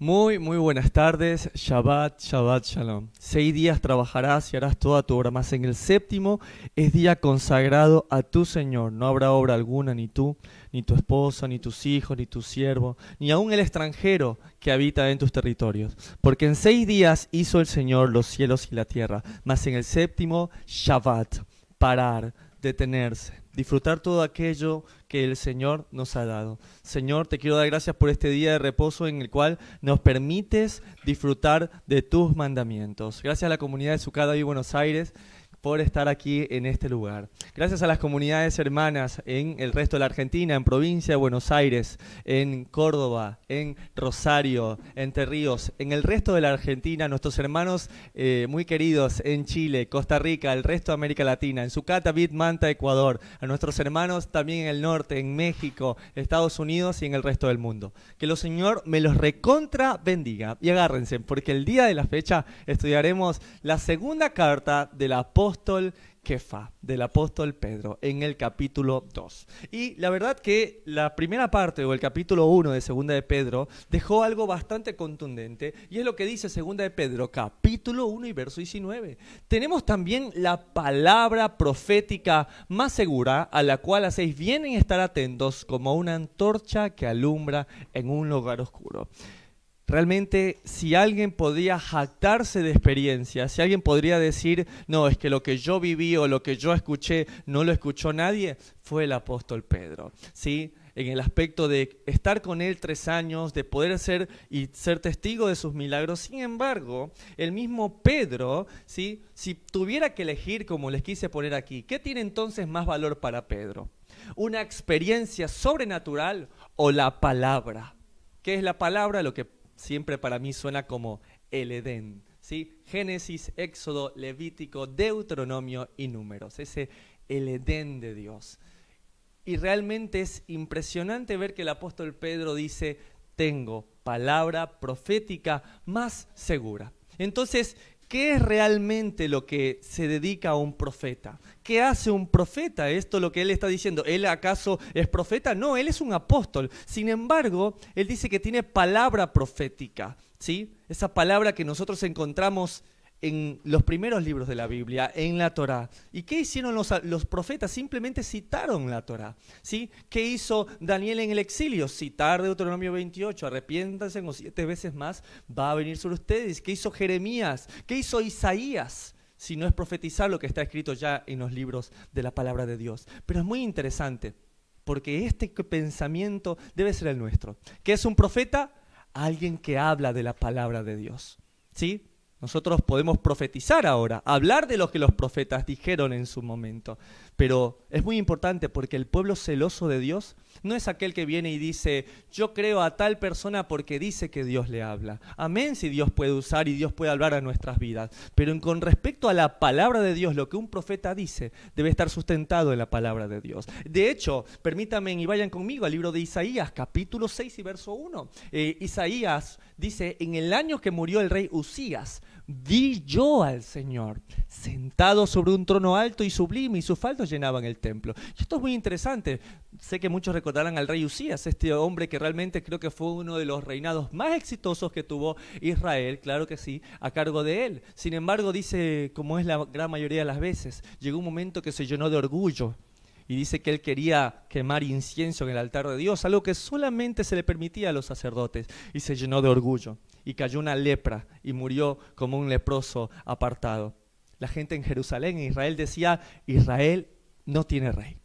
Muy, muy buenas tardes. Shabbat, Shabbat, Shalom. Seis días trabajarás y harás toda tu obra, más en el séptimo es día consagrado a tu Señor. No habrá obra alguna, ni tú, ni tu esposa, ni tus hijos, ni tu siervo, ni aun el extranjero que habita en tus territorios. Porque en seis días hizo el Señor los cielos y la tierra, mas en el séptimo, Shabbat, parar, detenerse disfrutar todo aquello que el Señor nos ha dado. Señor, te quiero dar gracias por este día de reposo en el cual nos permites disfrutar de tus mandamientos. Gracias a la comunidad de Sucada y Buenos Aires por estar aquí en este lugar. Gracias a las comunidades hermanas en el resto de la Argentina, en provincia de Buenos Aires, en Córdoba, en Rosario, en Ríos, en el resto de la Argentina, nuestros hermanos eh, muy queridos en Chile, Costa Rica, el resto de América Latina, en Sucata, Bit, Manta, Ecuador, a nuestros hermanos también en el norte, en México, Estados Unidos y en el resto del mundo. Que el Señor me los recontra bendiga y agárrense, porque el día de la fecha estudiaremos la segunda carta de la apóstol Kefa, del apóstol Pedro, en el capítulo 2. Y la verdad que la primera parte o el capítulo 1 de Segunda de Pedro dejó algo bastante contundente y es lo que dice Segunda de Pedro, capítulo 1 y verso 19. Tenemos también la palabra profética más segura a la cual hacéis bien en estar atentos como una antorcha que alumbra en un lugar oscuro. Realmente, si alguien podría jactarse de experiencia, si alguien podría decir, no, es que lo que yo viví o lo que yo escuché no lo escuchó nadie, fue el apóstol Pedro. ¿sí? En el aspecto de estar con él tres años, de poder ser y ser testigo de sus milagros. Sin embargo, el mismo Pedro, ¿sí? si tuviera que elegir, como les quise poner aquí, ¿qué tiene entonces más valor para Pedro? ¿Una experiencia sobrenatural o la palabra? ¿Qué es la palabra? Lo que siempre para mí suena como el Edén. ¿sí? Génesis, Éxodo, Levítico, Deuteronomio y Números. Ese el Edén de Dios. Y realmente es impresionante ver que el apóstol Pedro dice, tengo palabra profética más segura. Entonces, ¿Qué es realmente lo que se dedica a un profeta? ¿Qué hace un profeta? Esto es lo que él está diciendo. ¿Él acaso es profeta? No, él es un apóstol. Sin embargo, él dice que tiene palabra profética. ¿sí? Esa palabra que nosotros encontramos en los primeros libros de la Biblia, en la Torá. ¿Y qué hicieron los, profetas? Simplemente citaron la Torá. ¿sí? ¿Qué hizo Daniel en el exilio? Citar Deuteronomio 28, arrepiéntanse o siete veces más, va a venir sobre ustedes. ¿Qué hizo Jeremías? ¿Qué hizo Isaías? Si no es profetizar lo que está escrito ya en los libros de la palabra de Dios. Pero es muy interesante, porque este pensamiento debe ser el nuestro. ¿Qué es un profeta? Alguien que habla de la palabra de Dios. ¿Sí? Nosotros podemos profetizar ahora, hablar de lo que los profetas dijeron en su momento. Pero es muy importante porque el pueblo celoso de Dios no es aquel que viene y dice, yo creo a tal persona porque dice que Dios le habla. Amén si Dios puede usar y Dios puede hablar a nuestras vidas. Pero con respecto a la palabra de Dios, lo que un profeta dice debe estar sustentado en la palabra de Dios. De hecho, permítanme y vayan conmigo al libro de Isaías, capítulo 6 y verso 1. Eh, Isaías dice, en el año que murió el rey Usías, vi yo al Señor sentado sobre un trono alto y sublime y sus faldos llenaban el templo. Y esto es muy interesante. Sé que muchos recordarán al rey Usías, este hombre que realmente creo que fue uno de los reinados más exitosos que tuvo Israel, claro que sí, a cargo de él. Sin embargo, dice, como es la gran mayoría de las veces, llegó un momento que se llenó de orgullo y dice que él quería quemar incienso en el altar de Dios, algo que solamente se le permitía a los sacerdotes, y se llenó de orgullo, y cayó una lepra, y murió como un leproso apartado. La gente en Jerusalén, en Israel, decía, Israel no tiene rey.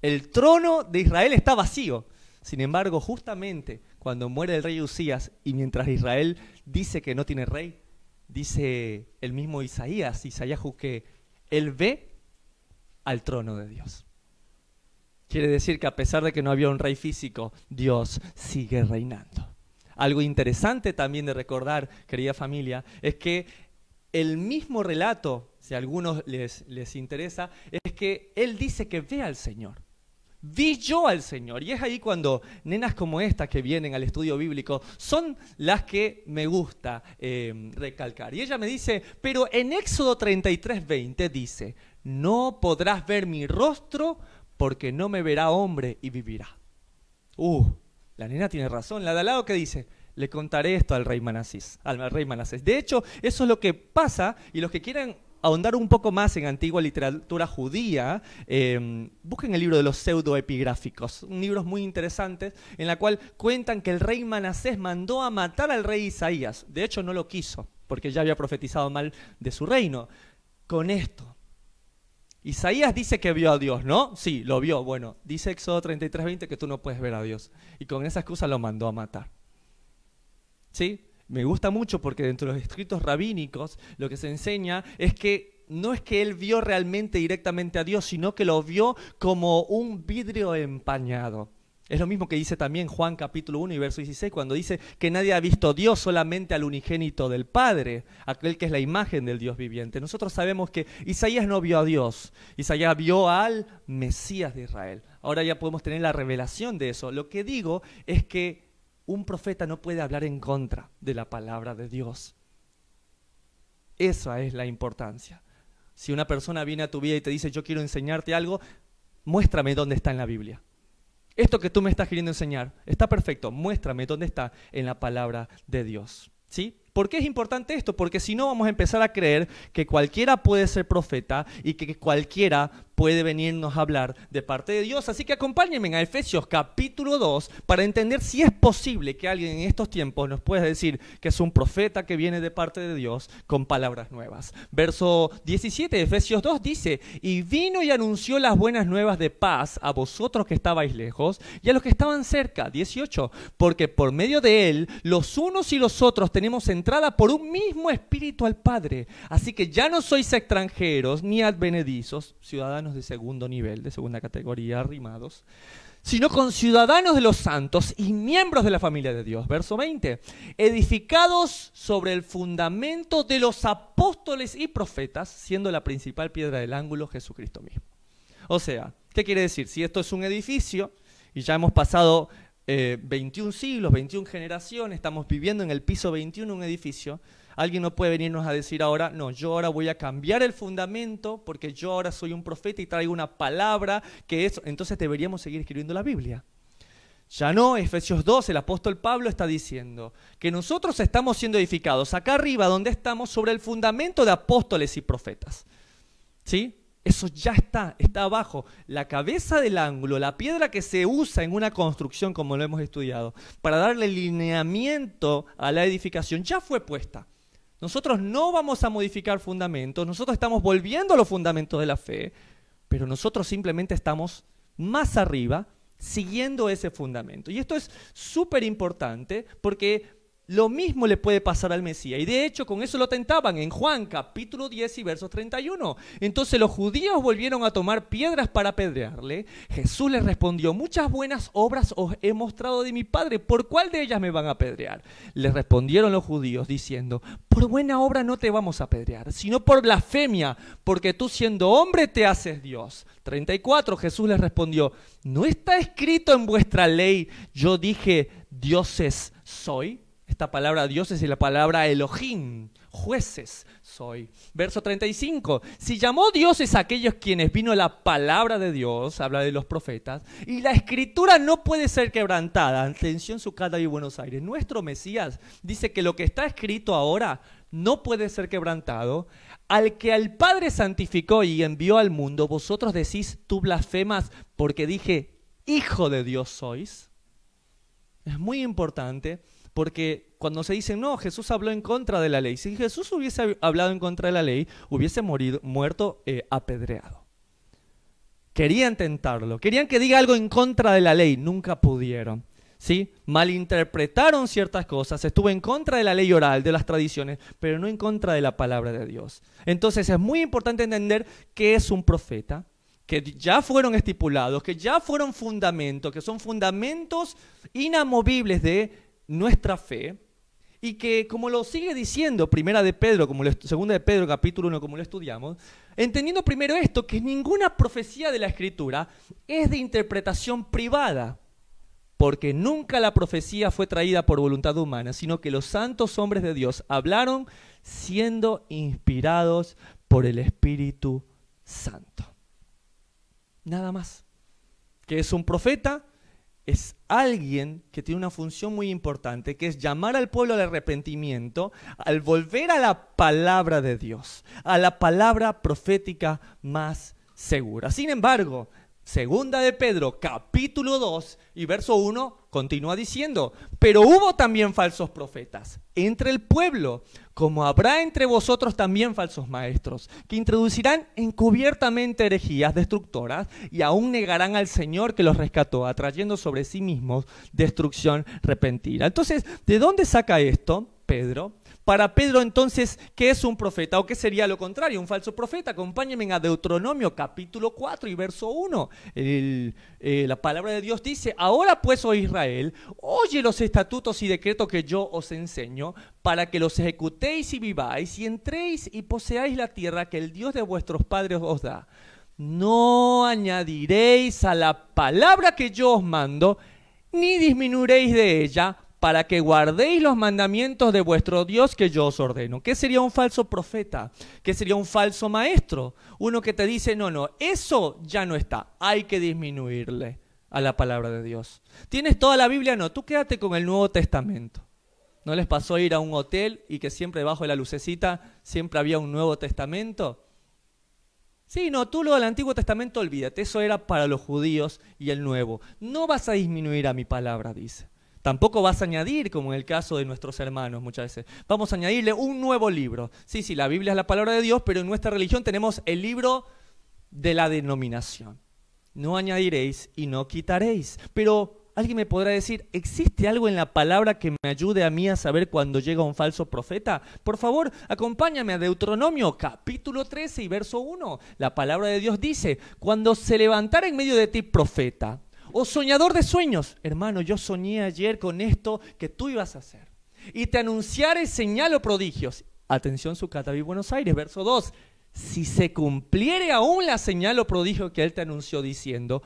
El trono de Israel está vacío. Sin embargo, justamente cuando muere el rey Usías y mientras Israel dice que no tiene rey, dice el mismo Isaías, Isaías que él ve al trono de Dios. Quiere decir que a pesar de que no había un rey físico, Dios sigue reinando. Algo interesante también de recordar, querida familia, es que el mismo relato, si a algunos les, les interesa, es que Él dice que ve al Señor. Vi yo al Señor. Y es ahí cuando nenas como esta que vienen al estudio bíblico son las que me gusta eh, recalcar. Y ella me dice, pero en Éxodo 33, 20 dice, no podrás ver mi rostro porque no me verá hombre y vivirá. Uh, la nena tiene razón. La de al lado que dice, le contaré esto al rey Manasés, al rey Manasés. De hecho, eso es lo que pasa y los que quieran ahondar un poco más en antigua literatura judía, em, busquen el libro de los pseudoepigráficos, libros muy interesantes en la cual cuentan que el rey Manasés mandó a matar al rey Isaías. De hecho, no lo quiso, porque ya había profetizado mal de su reino. Con esto, Isaías dice que vio a Dios, ¿no? Sí, lo vio. Bueno, dice Éxodo 33:20 que tú no puedes ver a Dios. Y con esa excusa lo mandó a matar. ¿Sí? me gusta mucho porque dentro de los escritos rabínicos lo que se enseña es que no es que él vio realmente directamente a Dios, sino que lo vio como un vidrio empañado. Es lo mismo que dice también Juan capítulo 1 y verso 16, cuando dice que nadie ha visto a Dios solamente al unigénito del Padre, aquel que es la imagen del Dios viviente. Nosotros sabemos que Isaías no vio a Dios, Isaías vio al Mesías de Israel. Ahora ya podemos tener la revelación de eso. Lo que digo es que un profeta no puede hablar en contra de la palabra de Dios. Esa es la importancia. Si una persona viene a tu vida y te dice, yo quiero enseñarte algo, muéstrame dónde está en la Biblia. Esto que tú me estás queriendo enseñar está perfecto, muéstrame dónde está en la palabra de Dios. ¿Sí? ¿Por qué es importante esto? Porque si no vamos a empezar a creer que cualquiera puede ser profeta y que cualquiera puede venirnos a hablar de parte de Dios. Así que acompáñenme a Efesios capítulo 2 para entender si es posible que alguien en estos tiempos nos pueda decir que es un profeta que viene de parte de Dios con palabras nuevas. Verso 17 de Efesios 2 dice, y vino y anunció las buenas nuevas de paz a vosotros que estabais lejos y a los que estaban cerca. 18, porque por medio de él los unos y los otros tenemos entrada por un mismo espíritu al Padre. Así que ya no sois extranjeros ni advenedizos, ciudadanos de segundo nivel, de segunda categoría, arrimados, sino con ciudadanos de los santos y miembros de la familia de Dios. Verso 20, edificados sobre el fundamento de los apóstoles y profetas, siendo la principal piedra del ángulo Jesucristo mismo. O sea, ¿qué quiere decir? Si esto es un edificio y ya hemos pasado 21 eh, siglos, 21 generaciones, estamos viviendo en el piso 21 un edificio, Alguien no puede venirnos a decir ahora, no, yo ahora voy a cambiar el fundamento porque yo ahora soy un profeta y traigo una palabra que es, entonces deberíamos seguir escribiendo la Biblia. Ya no, Efesios 2, el apóstol Pablo está diciendo que nosotros estamos siendo edificados acá arriba donde estamos sobre el fundamento de apóstoles y profetas. ¿Sí? Eso ya está, está abajo. La cabeza del ángulo, la piedra que se usa en una construcción, como lo hemos estudiado, para darle lineamiento a la edificación, ya fue puesta. Nosotros no vamos a modificar fundamentos, nosotros estamos volviendo a los fundamentos de la fe, pero nosotros simplemente estamos más arriba siguiendo ese fundamento. Y esto es súper importante porque lo mismo le puede pasar al Mesías. Y de hecho con eso lo tentaban en Juan capítulo 10 y verso 31. Entonces los judíos volvieron a tomar piedras para apedrearle. Jesús les respondió, muchas buenas obras os he mostrado de mi Padre. ¿Por cuál de ellas me van a apedrear? Les respondieron los judíos diciendo, por buena obra no te vamos a apedrear, sino por blasfemia, porque tú siendo hombre te haces Dios. 34 Jesús les respondió, ¿no está escrito en vuestra ley, yo dije, dioses soy? Esta palabra Dios es la palabra Elohim, jueces soy. Verso 35, si llamó dioses a aquellos quienes vino la palabra de Dios, habla de los profetas, y la escritura no puede ser quebrantada. Atención, Sucada y Buenos Aires. Nuestro Mesías dice que lo que está escrito ahora no puede ser quebrantado. Al que al Padre santificó y envió al mundo, vosotros decís, tú blasfemas porque dije, hijo de Dios sois. Es muy importante porque cuando se dice, no, Jesús habló en contra de la ley, si Jesús hubiese hablado en contra de la ley, hubiese muerto eh, apedreado. Querían tentarlo, querían que diga algo en contra de la ley, nunca pudieron. ¿sí? Malinterpretaron ciertas cosas, estuvo en contra de la ley oral, de las tradiciones, pero no en contra de la palabra de Dios. Entonces es muy importante entender qué es un profeta, que ya fueron estipulados, que ya fueron fundamentos, que son fundamentos inamovibles de nuestra fe y que como lo sigue diciendo Primera de Pedro, como Segunda de Pedro capítulo 1 como lo estudiamos, entendiendo primero esto que ninguna profecía de la Escritura es de interpretación privada, porque nunca la profecía fue traída por voluntad humana, sino que los santos hombres de Dios hablaron siendo inspirados por el Espíritu Santo. Nada más. Que es un profeta es alguien que tiene una función muy importante, que es llamar al pueblo al arrepentimiento, al volver a la palabra de Dios, a la palabra profética más segura. Sin embargo, Segunda de Pedro, capítulo 2 y verso 1, continúa diciendo, pero hubo también falsos profetas entre el pueblo, como habrá entre vosotros también falsos maestros, que introducirán encubiertamente herejías destructoras y aún negarán al Señor que los rescató, atrayendo sobre sí mismos destrucción repentina. Entonces, ¿de dónde saca esto Pedro? Para Pedro entonces, ¿qué es un profeta? ¿O qué sería lo contrario? Un falso profeta. Acompáñenme a Deuteronomio capítulo 4 y verso 1. Eh, la palabra de Dios dice, ahora pues, oh Israel, oye los estatutos y decretos que yo os enseño, para que los ejecutéis y viváis y entréis y poseáis la tierra que el Dios de vuestros padres os da. No añadiréis a la palabra que yo os mando, ni disminuiréis de ella para que guardéis los mandamientos de vuestro Dios que yo os ordeno. ¿Qué sería un falso profeta? ¿Qué sería un falso maestro? Uno que te dice, no, no, eso ya no está, hay que disminuirle a la palabra de Dios. ¿Tienes toda la Biblia? No, tú quédate con el Nuevo Testamento. ¿No les pasó ir a un hotel y que siempre debajo de la lucecita siempre había un Nuevo Testamento? Sí, no, tú lo del Antiguo Testamento olvídate, eso era para los judíos y el Nuevo. No vas a disminuir a mi palabra, dice. Tampoco vas a añadir, como en el caso de nuestros hermanos muchas veces. Vamos a añadirle un nuevo libro. Sí, sí, la Biblia es la palabra de Dios, pero en nuestra religión tenemos el libro de la denominación. No añadiréis y no quitaréis. Pero alguien me podrá decir, ¿existe algo en la palabra que me ayude a mí a saber cuando llega un falso profeta? Por favor, acompáñame a Deuteronomio capítulo 13 y verso 1. La palabra de Dios dice, cuando se levantara en medio de ti profeta, o soñador de sueños, hermano, yo soñé ayer con esto que tú ibas a hacer. Y te anunciaré señal o prodigios. Atención, su Cataví Buenos Aires, verso 2. Si se cumpliere aún la señal o prodigio que él te anunció diciendo,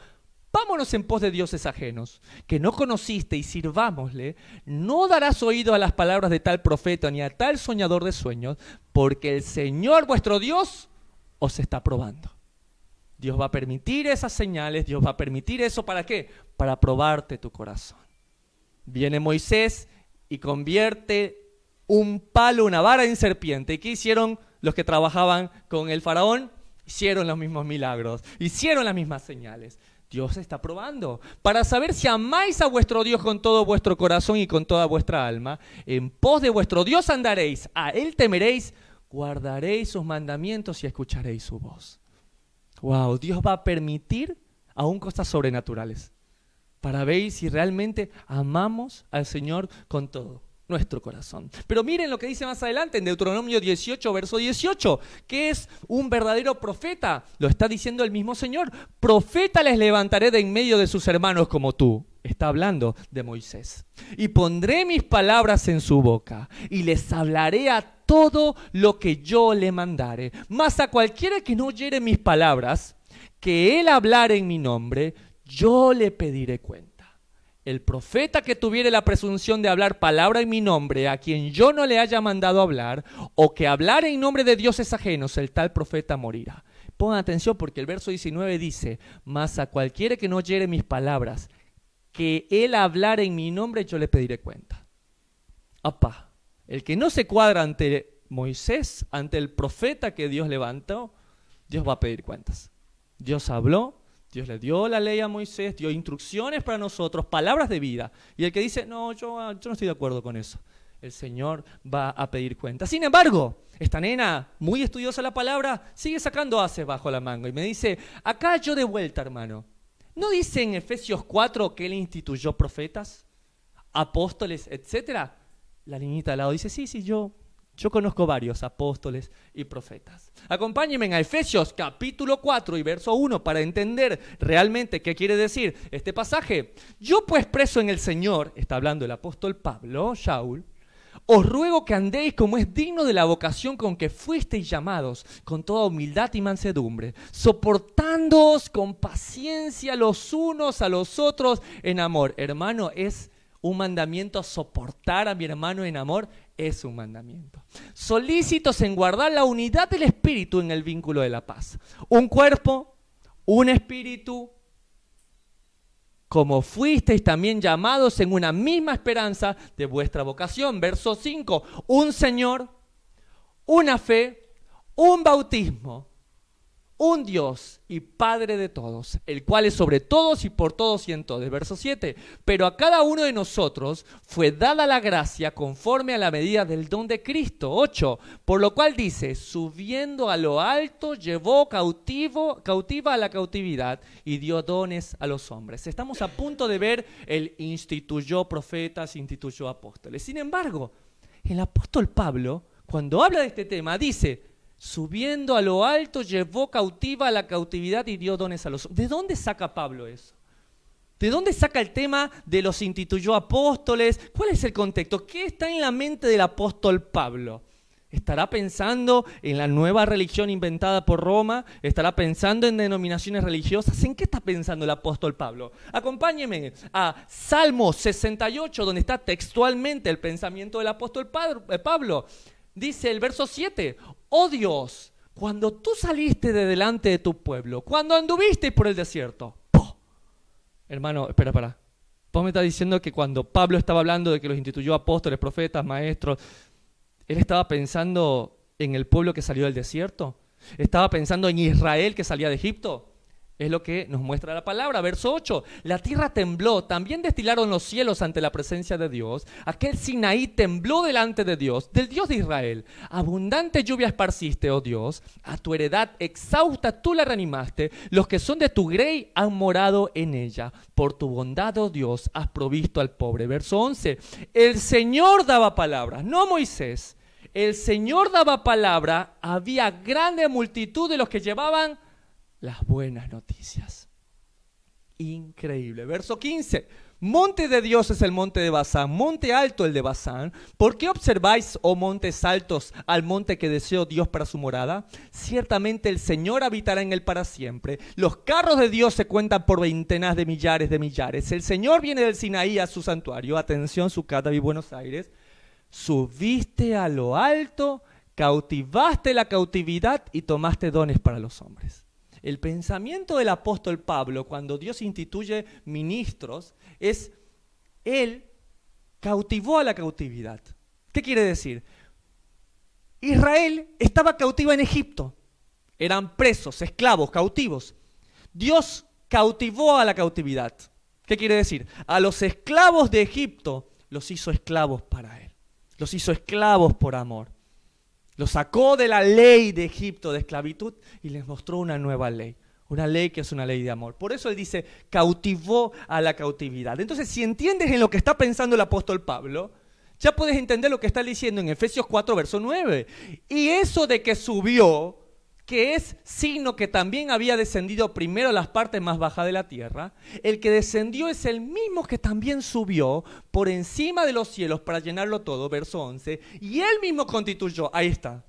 vámonos en pos de dioses ajenos, que no conociste y sirvámosle, no darás oído a las palabras de tal profeta ni a tal soñador de sueños, porque el Señor vuestro Dios os está probando. Dios va a permitir esas señales, Dios va a permitir eso para qué? Para probarte tu corazón. Viene Moisés y convierte un palo, una vara en serpiente. ¿Y qué hicieron los que trabajaban con el faraón? Hicieron los mismos milagros, hicieron las mismas señales. Dios está probando para saber si amáis a vuestro Dios con todo vuestro corazón y con toda vuestra alma. En pos de vuestro Dios andaréis, a Él temeréis, guardaréis sus mandamientos y escucharéis su voz. Wow, Dios va a permitir aún cosas sobrenaturales para ver si realmente amamos al Señor con todo nuestro corazón. Pero miren lo que dice más adelante en Deuteronomio 18, verso 18, que es un verdadero profeta. Lo está diciendo el mismo Señor. Profeta les levantaré de en medio de sus hermanos como tú. Está hablando de Moisés. Y pondré mis palabras en su boca y les hablaré a todo lo que yo le mandare. Mas a cualquiera que no oyere mis palabras, que él hablare en mi nombre, yo le pediré cuenta. El profeta que tuviere la presunción de hablar palabra en mi nombre, a quien yo no le haya mandado hablar, o que hablare en nombre de dioses ajenos, el tal profeta morirá. Pongan atención porque el verso 19 dice, mas a cualquiera que no oyere mis palabras, que él hablare en mi nombre, yo le pediré cuenta. Apa, el que no se cuadra ante Moisés, ante el profeta que Dios levantó, Dios va a pedir cuentas. Dios habló, Dios le dio la ley a Moisés, dio instrucciones para nosotros, palabras de vida. Y el que dice, no, yo, no estoy de acuerdo con eso, el Señor va a pedir cuentas. Sin embargo, esta nena, muy estudiosa la palabra, sigue sacando haces bajo la manga y me dice, acá yo de vuelta, hermano. ¿No dice en Efesios 4 que él instituyó profetas, apóstoles, etcétera? La niñita al lado dice, sí, sí, yo, yo conozco varios apóstoles y profetas. Acompáñenme a Efesios capítulo 4 y verso 1 para entender realmente qué quiere decir este pasaje. Yo pues preso en el Señor, está hablando el apóstol Pablo, Shaul, os ruego que andéis como es digno de la vocación con que fuisteis llamados, con toda humildad y mansedumbre, soportándoos con paciencia los unos a los otros en amor. Hermano, es un mandamiento, soportar a mi hermano en amor es un mandamiento. Solícitos en guardar la unidad del espíritu en el vínculo de la paz. Un cuerpo, un espíritu, como fuisteis también llamados en una misma esperanza de vuestra vocación. Verso 5, un Señor, una fe, un bautismo un Dios y Padre de todos, el cual es sobre todos y por todos y en todos. Verso 7. Pero a cada uno de nosotros fue dada la gracia conforme a la medida del don de Cristo. 8. Por lo cual dice, subiendo a lo alto, llevó cautivo, cautiva a la cautividad y dio dones a los hombres. Estamos a punto de ver el instituyó profetas, instituyó apóstoles. Sin embargo, el apóstol Pablo, cuando habla de este tema, dice, subiendo a lo alto, llevó cautiva la cautividad y dio dones a los ¿De dónde saca Pablo eso? ¿De dónde saca el tema de los instituyó apóstoles? ¿Cuál es el contexto? ¿Qué está en la mente del apóstol Pablo? ¿Estará pensando en la nueva religión inventada por Roma? ¿Estará pensando en denominaciones religiosas? ¿En qué está pensando el apóstol Pablo? Acompáñeme a Salmo 68, donde está textualmente el pensamiento del apóstol eh, Pablo. Dice el verso 7, oh Dios, cuando tú saliste de delante de tu pueblo, cuando anduviste por el desierto, hermano, espera, espera. Vos me estás diciendo que cuando Pablo estaba hablando de que los instituyó apóstoles, profetas, maestros, él estaba pensando en el pueblo que salió del desierto. Estaba pensando en Israel que salía de Egipto. Es lo que nos muestra la palabra. Verso 8. La tierra tembló, también destilaron los cielos ante la presencia de Dios. Aquel Sinaí tembló delante de Dios, del Dios de Israel. Abundante lluvia esparciste, oh Dios. A tu heredad exhausta tú la reanimaste. Los que son de tu grey han morado en ella. Por tu bondad, oh Dios, has provisto al pobre. Verso 11. El Señor daba palabras, no Moisés. El Señor daba palabra. Había grande multitud de los que llevaban las buenas noticias. Increíble. Verso 15. Monte de Dios es el monte de Bazán, monte alto el de Bazán. ¿Por qué observáis, oh montes altos, al monte que deseó Dios para su morada? Ciertamente el Señor habitará en él para siempre. Los carros de Dios se cuentan por veintenas de millares de millares. El Señor viene del Sinaí a su santuario. Atención, su y Buenos Aires. Subiste a lo alto, cautivaste la cautividad y tomaste dones para los hombres. El pensamiento del apóstol Pablo cuando Dios instituye ministros es, él cautivó a la cautividad. ¿Qué quiere decir? Israel estaba cautiva en Egipto. Eran presos, esclavos, cautivos. Dios cautivó a la cautividad. ¿Qué quiere decir? A los esclavos de Egipto los hizo esclavos para Él. Los hizo esclavos por amor. Lo sacó de la ley de Egipto de esclavitud y les mostró una nueva ley. Una ley que es una ley de amor. Por eso él dice, cautivó a la cautividad. Entonces, si entiendes en lo que está pensando el apóstol Pablo, ya puedes entender lo que está diciendo en Efesios 4, verso 9. Y eso de que subió, que es signo que también había descendido primero a las partes más bajas de la tierra, el que descendió es el mismo que también subió por encima de los cielos para llenarlo todo, verso 11, y él mismo constituyó, ahí está,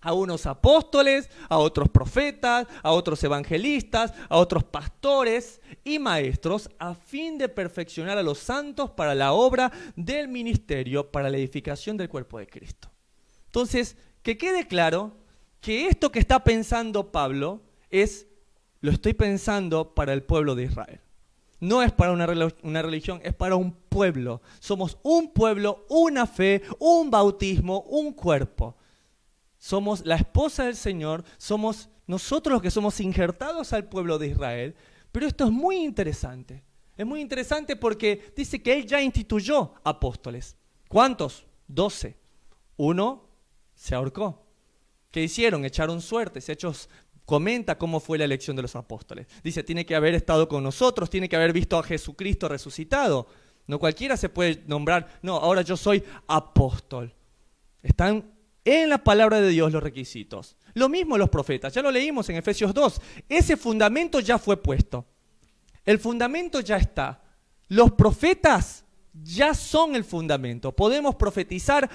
a unos apóstoles, a otros profetas, a otros evangelistas, a otros pastores y maestros, a fin de perfeccionar a los santos para la obra del ministerio, para la edificación del cuerpo de Cristo. Entonces, que quede claro que esto que está pensando Pablo es, lo estoy pensando para el pueblo de Israel. No es para una, religión, es para un pueblo. Somos un pueblo, una fe, un bautismo, un cuerpo. Somos la esposa del Señor, somos nosotros los que somos injertados al pueblo de Israel. Pero esto es muy interesante. Es muy interesante porque dice que Él ya instituyó apóstoles. ¿Cuántos? Doce. Uno se ahorcó. ¿Qué hicieron? Echaron suertes. Hechos comenta cómo fue la elección de los apóstoles. Dice, tiene que haber estado con nosotros, tiene que haber visto a Jesucristo resucitado. No cualquiera se puede nombrar, no, ahora yo soy apóstol. Están en la palabra de Dios los requisitos. Lo mismo los profetas, ya lo leímos en Efesios 2. Ese fundamento ya fue puesto. El fundamento ya está. Los profetas ya son el fundamento. Podemos profetizar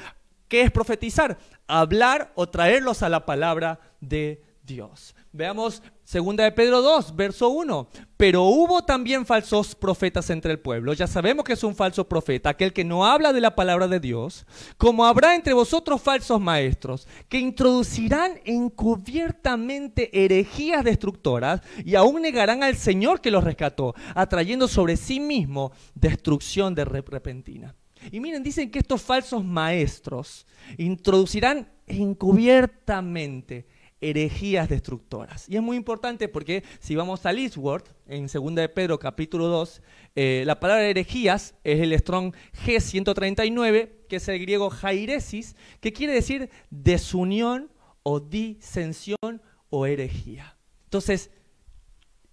¿Qué es profetizar? Hablar o traerlos a la palabra de Dios. Veamos 2 de Pedro 2, verso 1. Pero hubo también falsos profetas entre el pueblo. Ya sabemos que es un falso profeta, aquel que no habla de la palabra de Dios, como habrá entre vosotros falsos maestros, que introducirán encubiertamente herejías destructoras y aún negarán al Señor que los rescató, atrayendo sobre sí mismo destrucción de repentina. Y miren, dicen que estos falsos maestros introducirán encubiertamente herejías destructoras. Y es muy importante porque si vamos a Eastward, en 2 de Pedro capítulo 2, eh, la palabra herejías es el Strong G139, que es el griego jairesis, que quiere decir desunión o disensión o herejía. Entonces,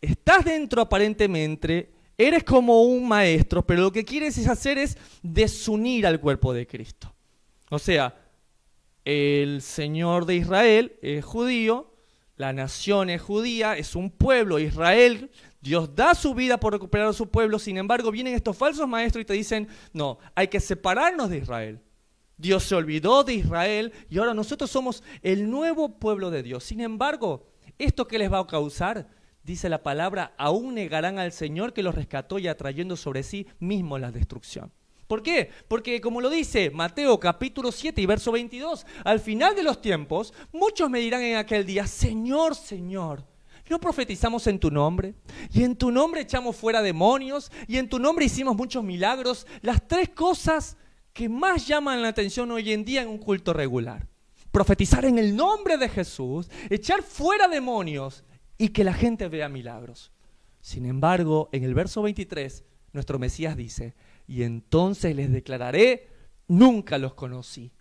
estás dentro aparentemente, eres como un maestro, pero lo que quieres hacer es desunir al cuerpo de Cristo. O sea, el Señor de Israel es judío, la nación es judía, es un pueblo, Israel, Dios da su vida por recuperar a su pueblo, sin embargo vienen estos falsos maestros y te dicen, no, hay que separarnos de Israel. Dios se olvidó de Israel y ahora nosotros somos el nuevo pueblo de Dios. Sin embargo, ¿esto qué les va a causar? Dice la palabra, aún negarán al Señor que los rescató y atrayendo sobre sí mismo la destrucción. ¿Por qué? Porque como lo dice Mateo capítulo 7 y verso 22, al final de los tiempos, muchos me dirán en aquel día, Señor, Señor, ¿no profetizamos en tu nombre? Y en tu nombre echamos fuera demonios, y en tu nombre hicimos muchos milagros, las tres cosas que más llaman la atención hoy en día en un culto regular. Profetizar en el nombre de Jesús, echar fuera demonios y que la gente vea milagros. Sin embargo, en el verso 23, nuestro Mesías dice, y entonces les declararé, nunca los conocí.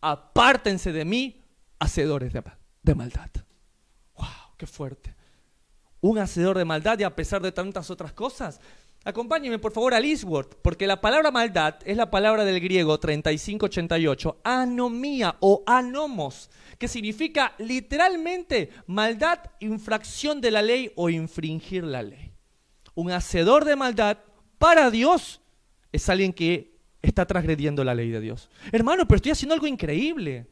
Apártense de mí, hacedores de, maldad. ¡Wow! ¡Qué fuerte! Un hacedor de maldad y a pesar de tantas otras cosas. Acompáñenme por favor al Eastward, porque la palabra maldad es la palabra del griego 3588, anomía o anomos, que significa literalmente maldad, infracción de la ley o infringir la ley. Un hacedor de maldad para Dios es alguien que está transgrediendo la ley de Dios. Hermano, pero estoy haciendo algo increíble.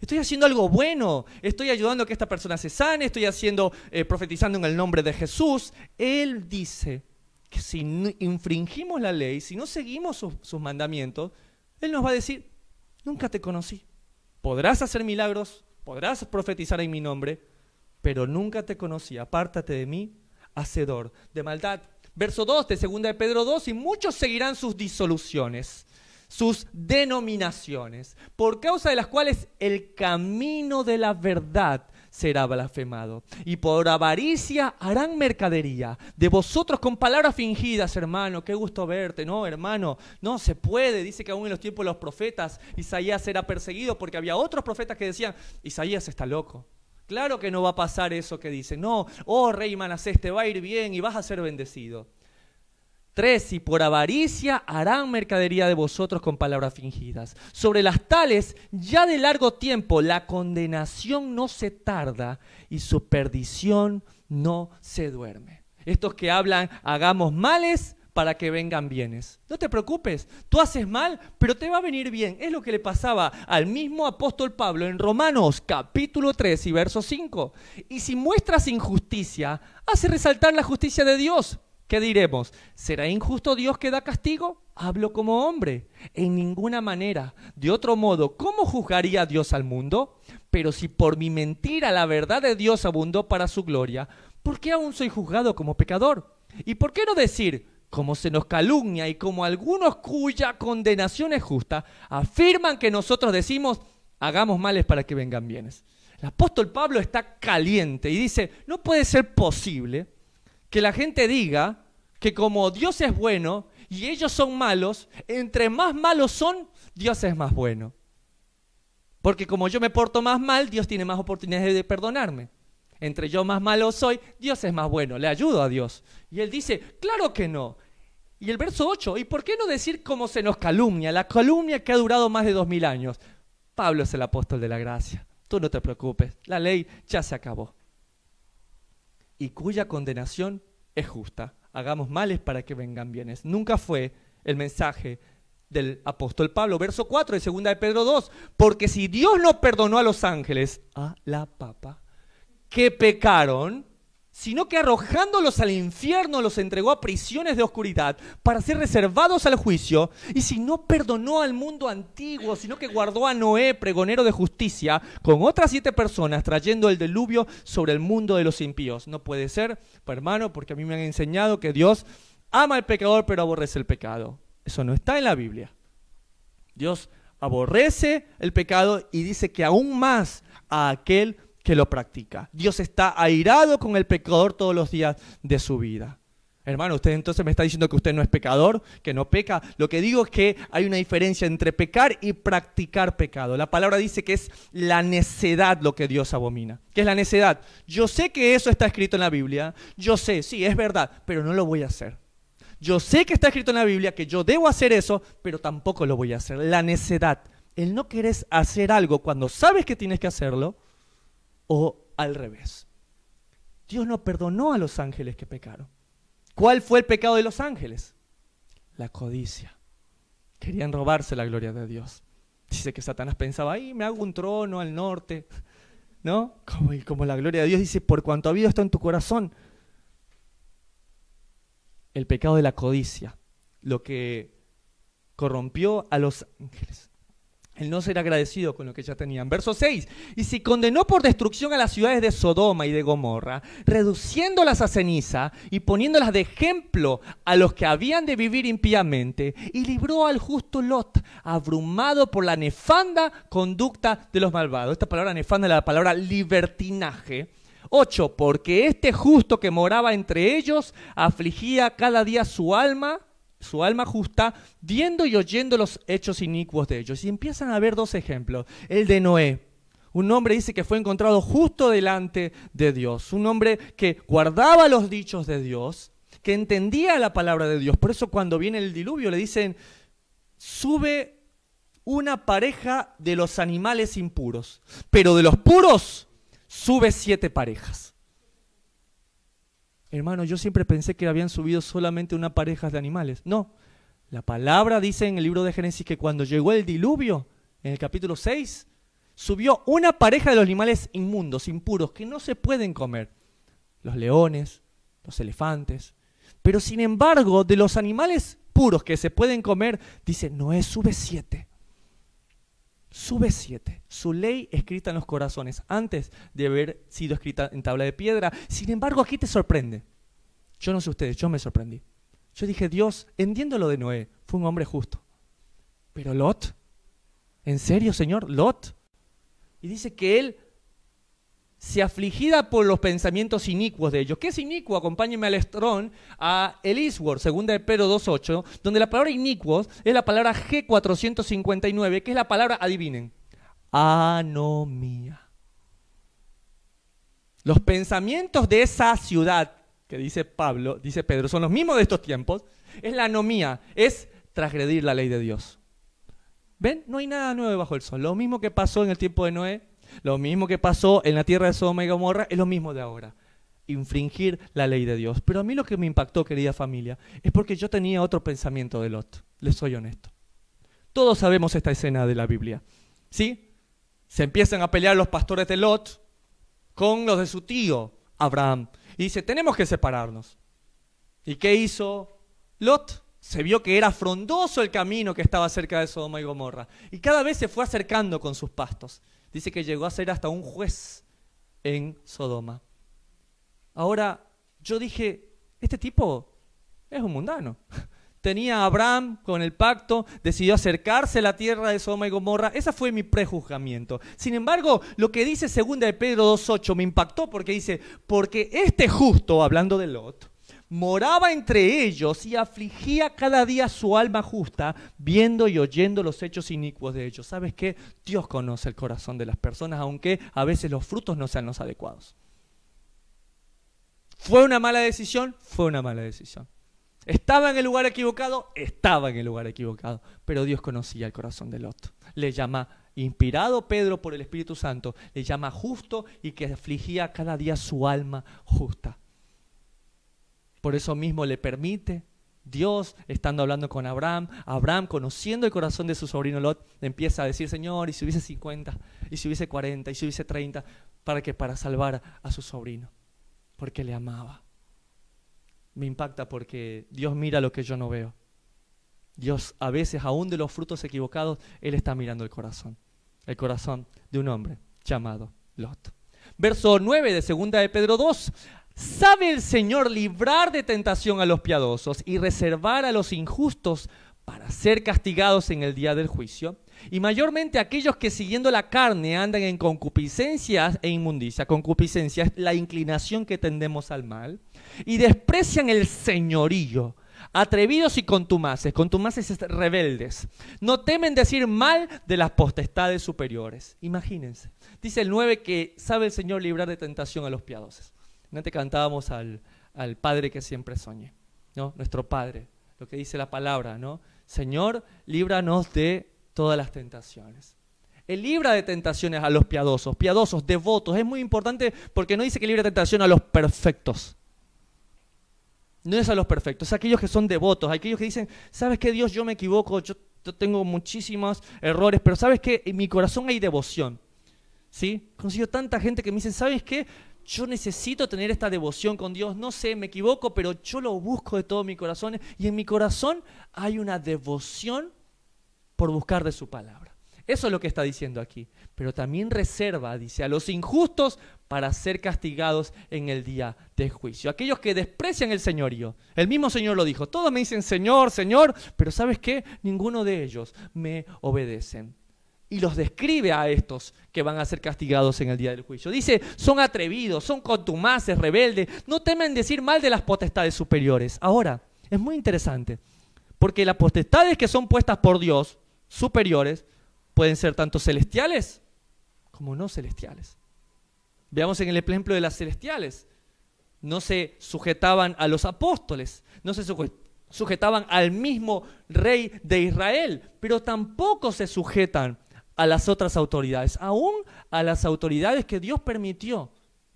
Estoy haciendo algo bueno. Estoy ayudando a que esta persona se sane. Estoy haciendo, eh, profetizando en el nombre de Jesús. Él dice que si infringimos la ley, si no seguimos sus mandamientos, Él nos va a decir, nunca te conocí. Podrás hacer milagros, podrás profetizar en mi nombre, pero nunca te conocí. Apártate de mí, hacedor de maldad. Verso 2 de 2 de Pedro 2, y muchos seguirán sus disoluciones, sus denominaciones, por causa de las cuales el camino de la verdad será blasfemado. Y por avaricia harán mercadería de vosotros con palabras fingidas, hermano. Qué gusto verte, ¿no, hermano? No se puede. Dice que aún en los tiempos de los profetas Isaías era perseguido porque había otros profetas que decían, Isaías está loco. Claro que no va a pasar eso que dice. No, oh rey Manasés, te va a ir bien y vas a ser bendecido. Tres, y por avaricia harán mercadería de vosotros con palabras fingidas. Sobre las tales, ya de largo tiempo, la condenación no se tarda y su perdición no se duerme. Estos que hablan, hagamos males para que vengan bienes. No te preocupes, tú haces mal, pero te va a venir bien. Es lo que le pasaba al mismo apóstol Pablo en Romanos capítulo 3 y verso 5. Y si muestras injusticia, hace resaltar la justicia de Dios. ¿Qué diremos? ¿Será injusto Dios que da castigo? Hablo como hombre. En ninguna manera. De otro modo, ¿cómo juzgaría Dios al mundo? Pero si por mi mentira la verdad de Dios abundó para su gloria, ¿por qué aún soy juzgado como pecador? ¿Y por qué no decir, como se nos calumnia y como algunos cuya condenación es justa, afirman que nosotros decimos, hagamos males para que vengan bienes. El apóstol Pablo está caliente y dice, no puede ser posible que la gente diga que como Dios es bueno y ellos son malos, entre más malos son, Dios es más bueno. Porque como yo me porto más mal, Dios tiene más oportunidades de perdonarme entre yo más malo soy, Dios es más bueno, le ayudo a Dios. Y él dice, claro que no. Y el verso 8, ¿y por qué no decir cómo se nos calumnia? La calumnia que ha durado más de dos mil años. Pablo es el apóstol de la gracia. Tú no te preocupes, la ley ya se acabó. Y cuya condenación es justa. Hagamos males para que vengan bienes. Nunca fue el mensaje del apóstol Pablo. Verso 4 de 2 de Pedro 2. Porque si Dios no perdonó a los ángeles, a la papa que pecaron, sino que arrojándolos al infierno los entregó a prisiones de oscuridad para ser reservados al juicio, y si no perdonó al mundo antiguo, sino que guardó a Noé, pregonero de justicia, con otras siete personas, trayendo el diluvio sobre el mundo de los impíos. No puede ser, hermano, porque a mí me han enseñado que Dios ama al pecador, pero aborrece el pecado. Eso no está en la Biblia. Dios aborrece el pecado y dice que aún más a aquel que lo practica. Dios está airado con el pecador todos los días de su vida. Hermano, usted entonces me está diciendo que usted no es pecador, que no peca. Lo que digo es que hay una diferencia entre pecar y practicar pecado. La palabra dice que es la necedad lo que Dios abomina. ¿Qué es la necedad? Yo sé que eso está escrito en la Biblia. Yo sé, sí, es verdad, pero no lo voy a hacer. Yo sé que está escrito en la Biblia que yo debo hacer eso, pero tampoco lo voy a hacer. La necedad, el no querer hacer algo cuando sabes que tienes que hacerlo, o al revés. Dios no perdonó a los ángeles que pecaron. ¿Cuál fue el pecado de los ángeles? La codicia. Querían robarse la gloria de Dios. Dice que Satanás pensaba, ahí me hago un trono al norte, ¿no? Como, como la gloria de Dios dice, por cuanto ha habido esto en tu corazón. El pecado de la codicia, lo que corrompió a los ángeles el no ser agradecido con lo que ya tenían. Verso 6. Y si condenó por destrucción a las ciudades de Sodoma y de Gomorra, reduciéndolas a ceniza y poniéndolas de ejemplo a los que habían de vivir impíamente, y libró al justo Lot, abrumado por la nefanda conducta de los malvados. Esta palabra nefanda es la palabra libertinaje. 8. Porque este justo que moraba entre ellos afligía cada día su alma su alma justa, viendo y oyendo los hechos inicuos de ellos. Y empiezan a ver dos ejemplos. El de Noé. Un hombre dice que fue encontrado justo delante de Dios. Un hombre que guardaba los dichos de Dios, que entendía la palabra de Dios. Por eso cuando viene el diluvio le dicen, sube una pareja de los animales impuros, pero de los puros sube siete parejas. Hermano, yo siempre pensé que habían subido solamente una pareja de animales. No, la palabra dice en el libro de Génesis que cuando llegó el diluvio, en el capítulo 6, subió una pareja de los animales inmundos, impuros, que no se pueden comer. Los leones, los elefantes. Pero sin embargo, de los animales puros que se pueden comer, dice, Noé sube siete. Sube siete. Su ley escrita en los corazones antes de haber sido escrita en tabla de piedra. Sin embargo, aquí te sorprende. Yo no sé ustedes, yo me sorprendí. Yo dije, Dios, entiendo lo de Noé, fue un hombre justo. Pero Lot, ¿en serio, Señor? Lot. Y dice que él se afligida por los pensamientos inicuos de ellos. ¿Qué es inicuo? Acompáñenme al estrón a Elisword, segunda de Pedro 2.8, donde la palabra inicuos es la palabra G459, que es la palabra, adivinen, anomía. Los pensamientos de esa ciudad, que dice Pablo, dice Pedro, son los mismos de estos tiempos, es la anomía, es transgredir la ley de Dios. ¿Ven? No hay nada nuevo bajo el sol. Lo mismo que pasó en el tiempo de Noé, lo mismo que pasó en la tierra de Sodoma y Gomorra es lo mismo de ahora. Infringir la ley de Dios. Pero a mí lo que me impactó, querida familia, es porque yo tenía otro pensamiento de Lot. Les soy honesto. Todos sabemos esta escena de la Biblia. ¿Sí? Se empiezan a pelear los pastores de Lot con los de su tío, Abraham. Y dice, tenemos que separarnos. ¿Y qué hizo Lot? Se vio que era frondoso el camino que estaba cerca de Sodoma y Gomorra. Y cada vez se fue acercando con sus pastos. Dice que llegó a ser hasta un juez en Sodoma. Ahora, yo dije, este tipo es un mundano. Tenía a Abraham con el pacto, decidió acercarse a la tierra de Sodoma y Gomorra. Ese fue mi prejuzgamiento. Sin embargo, lo que dice segunda de Pedro 2.8 me impactó porque dice, porque este justo, hablando de Lot, moraba entre ellos y afligía cada día su alma justa, viendo y oyendo los hechos inicuos de ellos. ¿Sabes qué? Dios conoce el corazón de las personas, aunque a veces los frutos no sean los adecuados. ¿Fue una mala decisión? Fue una mala decisión. ¿Estaba en el lugar equivocado? Estaba en el lugar equivocado. Pero Dios conocía el corazón de Lot. Le llama, inspirado Pedro por el Espíritu Santo, le llama justo y que afligía cada día su alma justa. Por eso mismo le permite Dios, estando hablando con Abraham, Abraham, conociendo el corazón de su sobrino Lot, empieza a decir, Señor, y si hubiese 50, y si hubiese 40, y si hubiese 30, ¿para que Para salvar a su sobrino, porque le amaba. Me impacta porque Dios mira lo que yo no veo. Dios a veces, aún de los frutos equivocados, Él está mirando el corazón. El corazón de un hombre llamado Lot. Verso 9 de segunda de Pedro 2. ¿Sabe el Señor librar de tentación a los piadosos y reservar a los injustos para ser castigados en el día del juicio? Y mayormente aquellos que siguiendo la carne andan en concupiscencia e inmundicia. Concupiscencia es la inclinación que tendemos al mal. Y desprecian el señorío. Atrevidos y contumaces. Contumaces es rebeldes. No temen decir mal de las potestades superiores. Imagínense. Dice el 9 que sabe el Señor librar de tentación a los piadosos. Antes cantábamos al, al Padre que siempre soñé, ¿no? Nuestro Padre, lo que dice la palabra, ¿no? Señor, líbranos de todas las tentaciones. Él libra de tentaciones a los piadosos, piadosos, devotos. Es muy importante porque no dice que libra de tentación a los perfectos. No es a los perfectos, es a aquellos que son devotos, a aquellos que dicen, ¿sabes qué Dios? Yo me equivoco, yo tengo muchísimos errores, pero ¿sabes qué? En mi corazón hay devoción. ¿Sí? Consigo tanta gente que me dice, ¿sabes qué? Yo necesito tener esta devoción con Dios, no sé, me equivoco, pero yo lo busco de todo mi corazón y en mi corazón hay una devoción por buscar de su palabra. Eso es lo que está diciendo aquí. Pero también reserva, dice, a los injustos para ser castigados en el día de juicio. Aquellos que desprecian el señorío. El mismo Señor lo dijo. Todos me dicen Señor, Señor, pero ¿sabes qué? Ninguno de ellos me obedecen y los describe a estos que van a ser castigados en el día del juicio. Dice, son atrevidos, son contumaces, rebeldes, no temen decir mal de las potestades superiores. Ahora, es muy interesante, porque las potestades que son puestas por Dios, superiores, pueden ser tanto celestiales como no celestiales. Veamos en el ejemplo de las celestiales. No se sujetaban a los apóstoles, no se sujetaban al mismo rey de Israel, pero tampoco se sujetan a las otras autoridades, aún a las autoridades que Dios permitió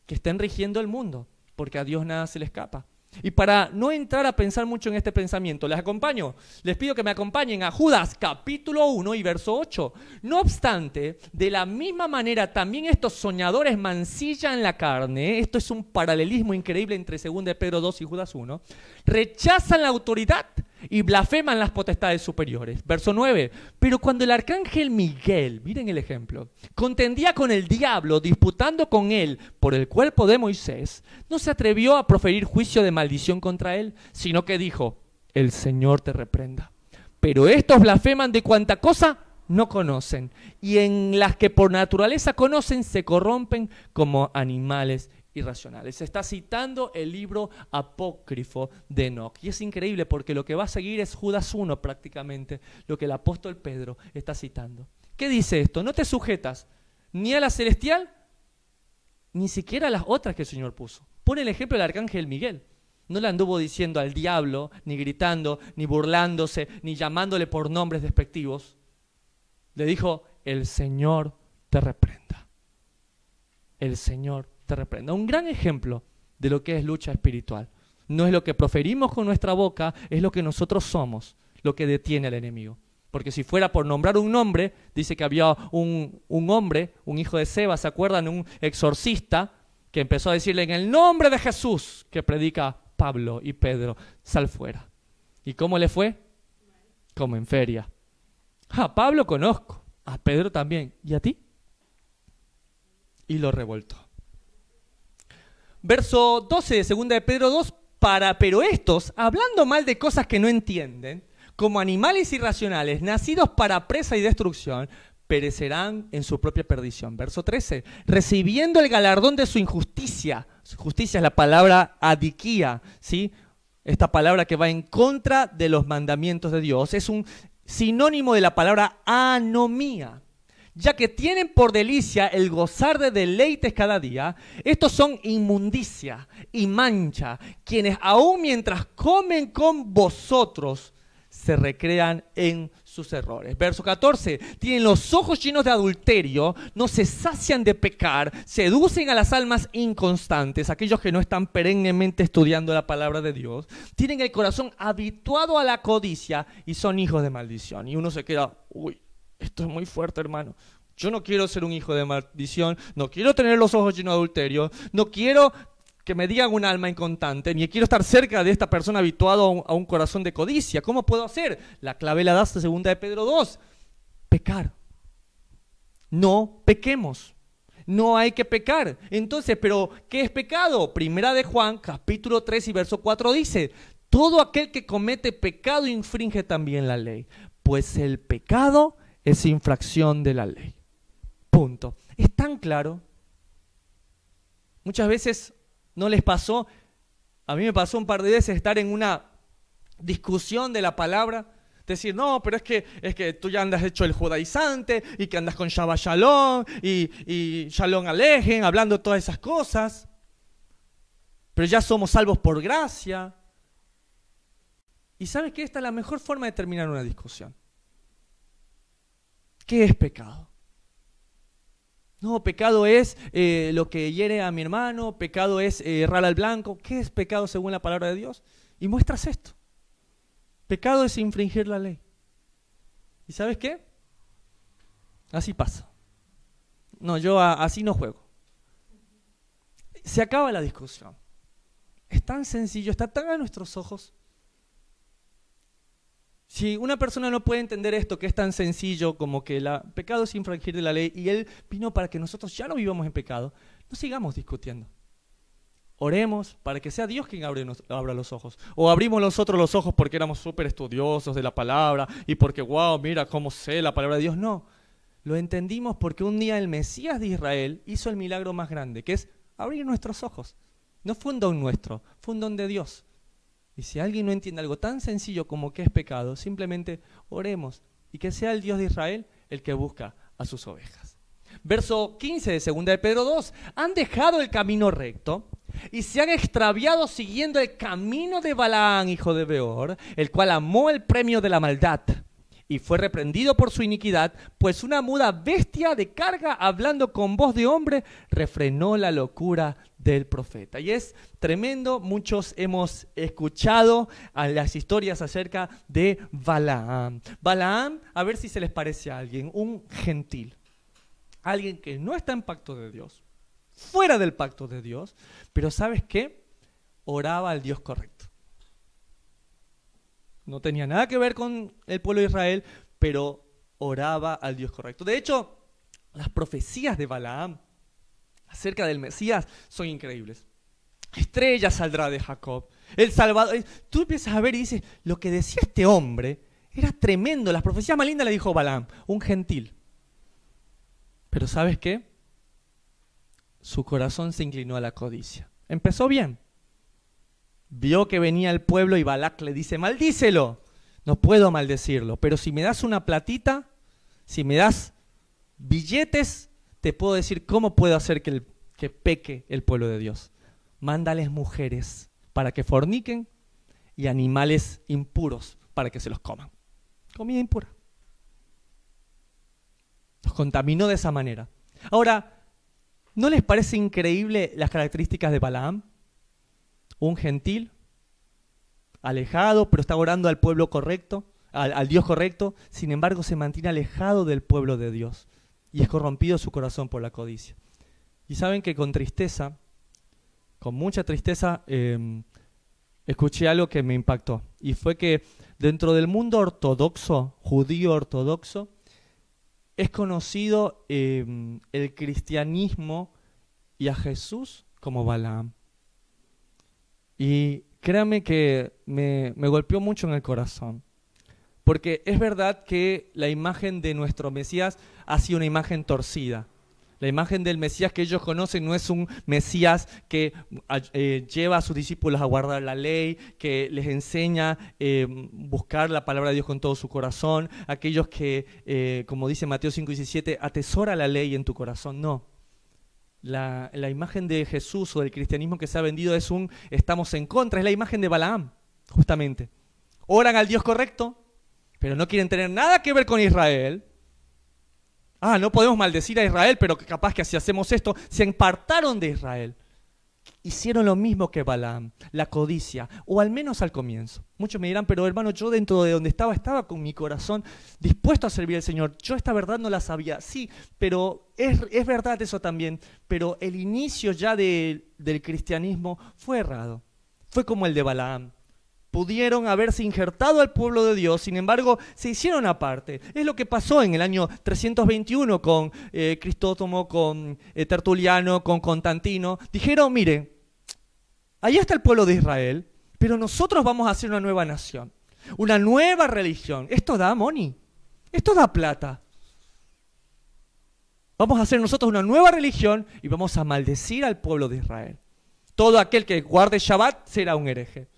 que estén rigiendo el mundo, porque a Dios nada se le escapa. Y para no entrar a pensar mucho en este pensamiento, les acompaño, les pido que me acompañen a Judas capítulo 1 y verso 8. No obstante, de la misma manera también estos soñadores mancillan la carne, esto es un paralelismo increíble entre 2 de Pedro 2 y Judas 1, rechazan la autoridad y blasfeman las potestades superiores. Verso 9. Pero cuando el arcángel Miguel, miren el ejemplo, contendía con el diablo, disputando con él por el cuerpo de Moisés, no se atrevió a proferir juicio de maldición contra él, sino que dijo, el Señor te reprenda. Pero estos blasfeman de cuanta cosa no conocen, y en las que por naturaleza conocen se corrompen como animales irracionales. Se está citando el libro apócrifo de Enoch. Y es increíble porque lo que va a seguir es Judas 1 prácticamente, lo que el apóstol Pedro está citando. ¿Qué dice esto? No te sujetas ni a la celestial, ni siquiera a las otras que el Señor puso. Pone el ejemplo del arcángel Miguel. No le anduvo diciendo al diablo, ni gritando, ni burlándose, ni llamándole por nombres despectivos. Le dijo, el Señor te reprenda. El Señor te reprenda. Un gran ejemplo de lo que es lucha espiritual. No es lo que proferimos con nuestra boca, es lo que nosotros somos, lo que detiene al enemigo. Porque si fuera por nombrar un nombre, dice que había un, un hombre, un hijo de Seba, ¿se acuerdan? Un exorcista que empezó a decirle en el nombre de Jesús que predica Pablo y Pedro, sal fuera. ¿Y cómo le fue? Como en feria. A Pablo conozco, a Pedro también. ¿Y a ti? Y lo revoltó. Verso 12 de 2 de Pedro 2, para, pero estos, hablando mal de cosas que no entienden, como animales irracionales, nacidos para presa y destrucción, perecerán en su propia perdición. Verso 13, recibiendo el galardón de su injusticia. Justicia es la palabra adiquía, ¿sí? Esta palabra que va en contra de los mandamientos de Dios. Es un sinónimo de la palabra anomía ya que tienen por delicia el gozar de deleites cada día, estos son inmundicia y mancha, quienes aún mientras comen con vosotros se recrean en sus errores. Verso 14, tienen los ojos llenos de adulterio, no se sacian de pecar, seducen a las almas inconstantes, aquellos que no están perennemente estudiando la palabra de Dios, tienen el corazón habituado a la codicia y son hijos de maldición. Y uno se queda, uy, esto es muy fuerte hermano. Yo no quiero ser un hijo de maldición, no quiero tener los ojos llenos de adulterio, no quiero que me digan un alma inconstante, ni quiero estar cerca de esta persona habituado a un, corazón de codicia. ¿Cómo puedo hacer? La clave la das segunda de Pedro 2. Pecar. No pequemos. No hay que pecar. Entonces, ¿pero qué es pecado? Primera de Juan, capítulo 3 y verso 4 dice, todo aquel que comete pecado infringe también la ley, pues el pecado es infracción de la ley. Punto. Es tan claro. Muchas veces ¿No les pasó? A mí me pasó un par de veces estar en una discusión de la palabra. Decir, no, pero es que, es que tú ya andas hecho el judaizante y que andas con Shabbat Shalom y, y Shalom Alejen, hablando todas esas cosas. Pero ya somos salvos por gracia. Y sabes que esta es la mejor forma de terminar una discusión. ¿Qué es pecado? No, pecado es eh, lo que hiere a mi hermano, pecado es eh, errar al blanco. ¿Qué es pecado según la palabra de Dios? Y muestras esto. Pecado es infringir la ley. ¿Y sabes qué? Así pasa. No, yo así no juego. Se acaba la discusión. Es tan sencillo, está tan a nuestros ojos. Si una persona no puede entender esto, que es tan sencillo como que el pecado es infringir de la ley y Él vino para que nosotros ya no vivamos en pecado, no sigamos discutiendo. Oremos para que sea Dios quien abra los ojos. O abrimos nosotros los ojos porque éramos súper estudiosos de la palabra y porque, wow, mira cómo sé la palabra de Dios. No, lo entendimos porque un día el Mesías de Israel hizo el milagro más grande, que es abrir nuestros ojos. No fue un don nuestro, fue un don de Dios. Y si alguien no entiende algo tan sencillo como que es pecado, simplemente oremos y que sea el Dios de Israel el que busca a sus ovejas. Verso 15 de 2 de Pedro 2. Han dejado el camino recto y se han extraviado siguiendo el camino de Balaán, hijo de Beor, el cual amó el premio de la maldad y fue reprendido por su iniquidad, pues una muda bestia de carga, hablando con voz de hombre, refrenó la locura del profeta. Y es tremendo, muchos hemos escuchado a las historias acerca de Balaam. Balaam, a ver si se les parece a alguien, un gentil, alguien que no está en pacto de Dios, fuera del pacto de Dios, pero ¿sabes qué? Oraba al Dios correcto. No tenía nada que ver con el pueblo de Israel, pero oraba al Dios correcto. De hecho, las profecías de Balaam acerca del Mesías son increíbles. Estrella saldrá de Jacob. El Salvador. Tú empiezas a ver y dices, lo que decía este hombre era tremendo. Las profecías más lindas le dijo Balaam, un gentil. Pero ¿sabes qué? Su corazón se inclinó a la codicia. Empezó bien vio que venía el pueblo y Balak le dice, maldícelo. No puedo maldecirlo, pero si me das una platita, si me das billetes, te puedo decir cómo puedo hacer que, el, que peque el pueblo de Dios. Mándales mujeres para que forniquen y animales impuros para que se los coman. Comida impura. Los contaminó de esa manera. Ahora, ¿no les parece increíble las características de Balaam? Un gentil, alejado, pero está orando al pueblo correcto, al, Dios correcto, sin embargo se mantiene alejado del pueblo de Dios y es corrompido su corazón por la codicia. Y saben que con tristeza, con mucha tristeza, em, escuché algo que me impactó y fue que dentro del mundo ortodoxo, judío ortodoxo, es conocido em, el cristianismo y a Jesús como Balaam. Y créame que me, golpeó mucho en el corazón. Porque es verdad que la imagen de nuestro Mesías ha sido una imagen torcida. La imagen del Mesías que ellos conocen no es un Mesías que eh, lleva a sus discípulos a guardar la ley, que les enseña eh, buscar la palabra de Dios con todo su corazón, aquellos que, eh, como dice Mateo 5 y 17, atesora la ley en tu corazón. No, la, imagen de Jesús o del cristianismo que se ha vendido es un estamos en contra, es la imagen de Balaam, justamente. Oran al Dios correcto, pero no quieren tener nada que ver con Israel. Ah, no podemos maldecir a Israel, pero capaz que si hacemos esto, se apartaron de Israel. Hicieron lo mismo que Balaam, la codicia, o al menos al comienzo. Muchos me dirán, pero hermano, yo dentro de donde estaba, estaba con mi corazón dispuesto a servir al Señor. Yo esta verdad no la sabía, sí, pero es, es verdad eso también, pero el inicio ya del cristianismo fue errado. Fue como el de Balaam pudieron haberse injertado al pueblo de Dios, sin embargo, se hicieron aparte. Es lo que pasó en el año 321 con eh, Cristótomo, con eh, Tertuliano, con Constantino. Dijeron, miren, allá está el pueblo de Israel, pero nosotros vamos a hacer una nueva nación, una nueva religión. Esto da money, esto da plata. Vamos a hacer nosotros una nueva religión y vamos a maldecir al pueblo de Israel. Todo aquel que guarde Shabbat será un hereje.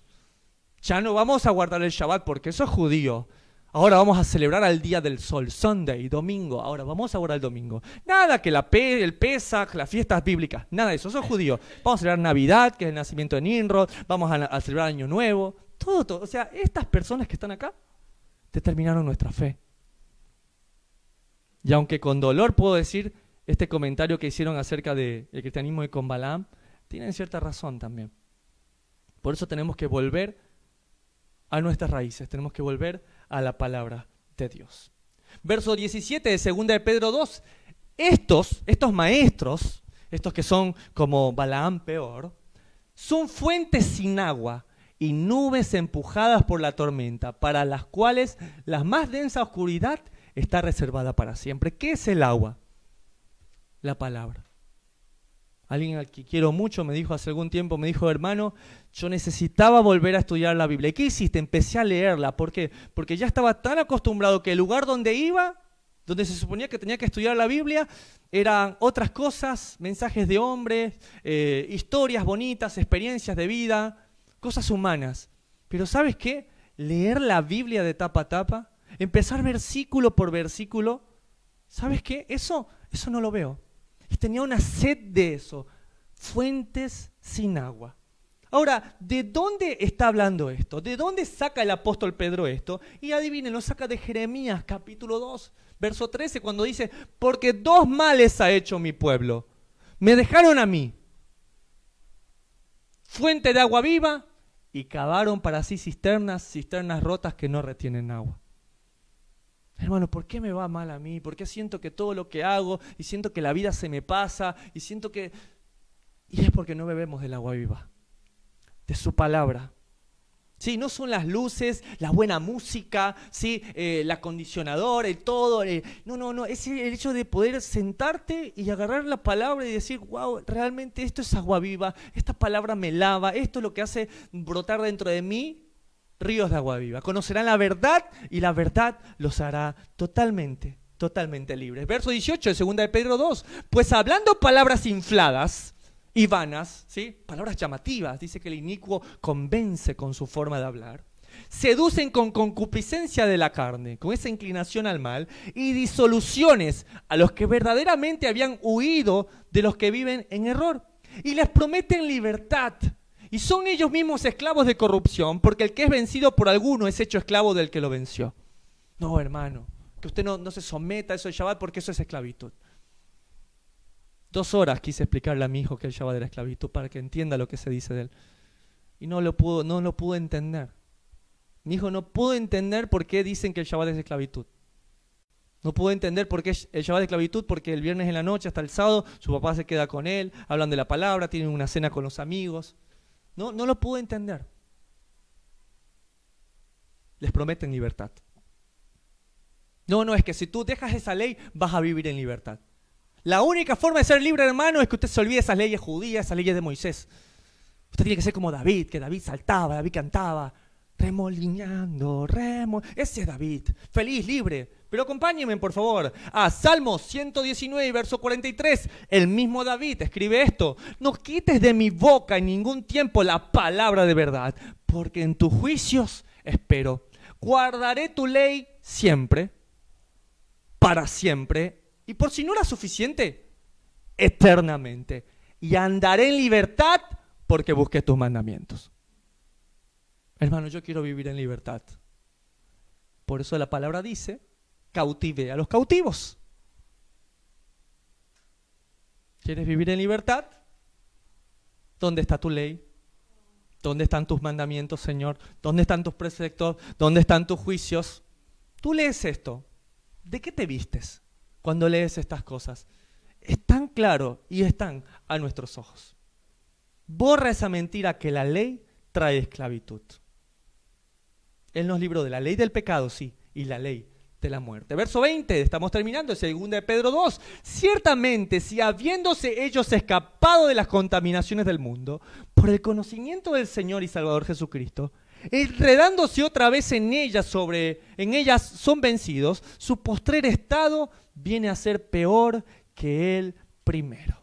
Ya no vamos a guardar el Shabbat porque eso es judío. Ahora vamos a celebrar al día del sol, Sunday, domingo. Ahora vamos a guardar el domingo. Nada que la el Pesach, las fiestas bíblicas, nada de eso. Eso es judío. Vamos a celebrar Navidad, que es el nacimiento de Nimrod. Vamos a, celebrar Año Nuevo. Todo, todo. O sea, estas personas que están acá determinaron nuestra fe. Y aunque con dolor puedo decir este comentario que hicieron acerca del cristianismo y con Balaam, tienen cierta razón también. Por eso tenemos que volver a nuestras raíces, tenemos que volver a la palabra de Dios. Verso 17 de 2 de Pedro 2. Estos, estos maestros, estos que son como Balaam peor, son fuentes sin agua y nubes empujadas por la tormenta, para las cuales la más densa oscuridad está reservada para siempre. ¿Qué es el agua? La palabra. Alguien al que quiero mucho me dijo hace algún tiempo, me dijo, hermano, yo necesitaba volver a estudiar la Biblia. ¿Y qué hiciste? Empecé a leerla. ¿Por qué? Porque ya estaba tan acostumbrado que el lugar donde iba, donde se suponía que tenía que estudiar la Biblia, eran otras cosas, mensajes de hombres, eh, historias bonitas, experiencias de vida, cosas humanas. Pero ¿sabes qué? Leer la Biblia de tapa a tapa, empezar versículo por versículo, ¿sabes qué? Eso, eso no lo veo. Y tenía una sed de eso. Fuentes sin agua. Ahora, ¿de dónde está hablando esto? ¿De dónde saca el apóstol Pedro esto? Y adivinen, lo saca de Jeremías capítulo 2, verso 13, cuando dice, porque dos males ha hecho mi pueblo. Me dejaron a mí, fuente de agua viva, y cavaron para sí cisternas, cisternas rotas que no retienen agua. Hermano, ¿por qué me va mal a mí? ¿Por qué siento que todo lo que hago y siento que la vida se me pasa y siento que... Y es porque no bebemos del agua viva, de su palabra. Sí, no son las luces, la buena música, sí, eh, el acondicionador, el todo. no, no, no. Es el hecho de poder sentarte y agarrar la palabra y decir, wow, realmente esto es agua viva, esta palabra me lava, esto es lo que hace brotar dentro de mí ríos de agua viva. Conocerán la verdad y la verdad los hará totalmente, totalmente libres. Verso 18 de 2 de Pedro 2. Pues hablando palabras infladas y vanas, ¿sí? palabras llamativas, dice que el inicuo convence con su forma de hablar. Seducen con concupiscencia de la carne, con esa inclinación al mal, y disoluciones a los que verdaderamente habían huido de los que viven en error. Y les prometen libertad y son ellos mismos esclavos de corrupción, porque el que es vencido por alguno es hecho esclavo del que lo venció. No, hermano, que usted no, se someta a eso del Shabbat porque eso es esclavitud. Dos horas quise explicarle a mi hijo que el Shabbat era esclavitud para que entienda lo que se dice de él. Y no lo pudo, no lo pudo entender. Mi hijo no pudo entender por qué dicen que el Shabbat es esclavitud. No pudo entender por qué el Shabbat es esclavitud, porque el viernes en la noche hasta el sábado su papá se queda con él, hablan de la palabra, tienen una cena con los amigos. No, no lo pudo entender. Les prometen libertad. No, no, es que si tú dejas esa ley, vas a vivir en libertad. La única forma de ser libre, hermano, es que usted se olvide esas leyes judías, esas leyes de Moisés. Usted tiene que ser como David, que David saltaba, David cantaba, remolineando, remo. Ese es David, feliz, libre. Pero acompáñenme, por favor, a Salmos 119, verso 43. El mismo David escribe esto. No quites de mi boca en ningún tiempo la palabra de verdad, porque en tus juicios espero. Guardaré tu ley siempre, para siempre, y por si no era suficiente, eternamente. Y andaré en libertad porque busqué tus mandamientos. Hermano, yo quiero vivir en libertad. Por eso la palabra dice, cautive a los cautivos. ¿Quieres vivir en libertad? ¿Dónde está tu ley? ¿Dónde están tus mandamientos, Señor? ¿Dónde están tus preceptos? ¿Dónde están tus juicios? Tú lees esto. ¿De qué te vistes cuando lees estas cosas? Es tan claro y están a nuestros ojos. Borra esa mentira que la ley trae esclavitud. Él nos libró de la ley del pecado, sí, y la ley de la muerte. Verso 20, estamos terminando, segunda de Pedro 2. Ciertamente, si habiéndose ellos escapado de las contaminaciones del mundo, por el conocimiento del Señor y Salvador Jesucristo, enredándose otra vez en ellas sobre en ellas son vencidos, su postrer estado viene a ser peor que el primero.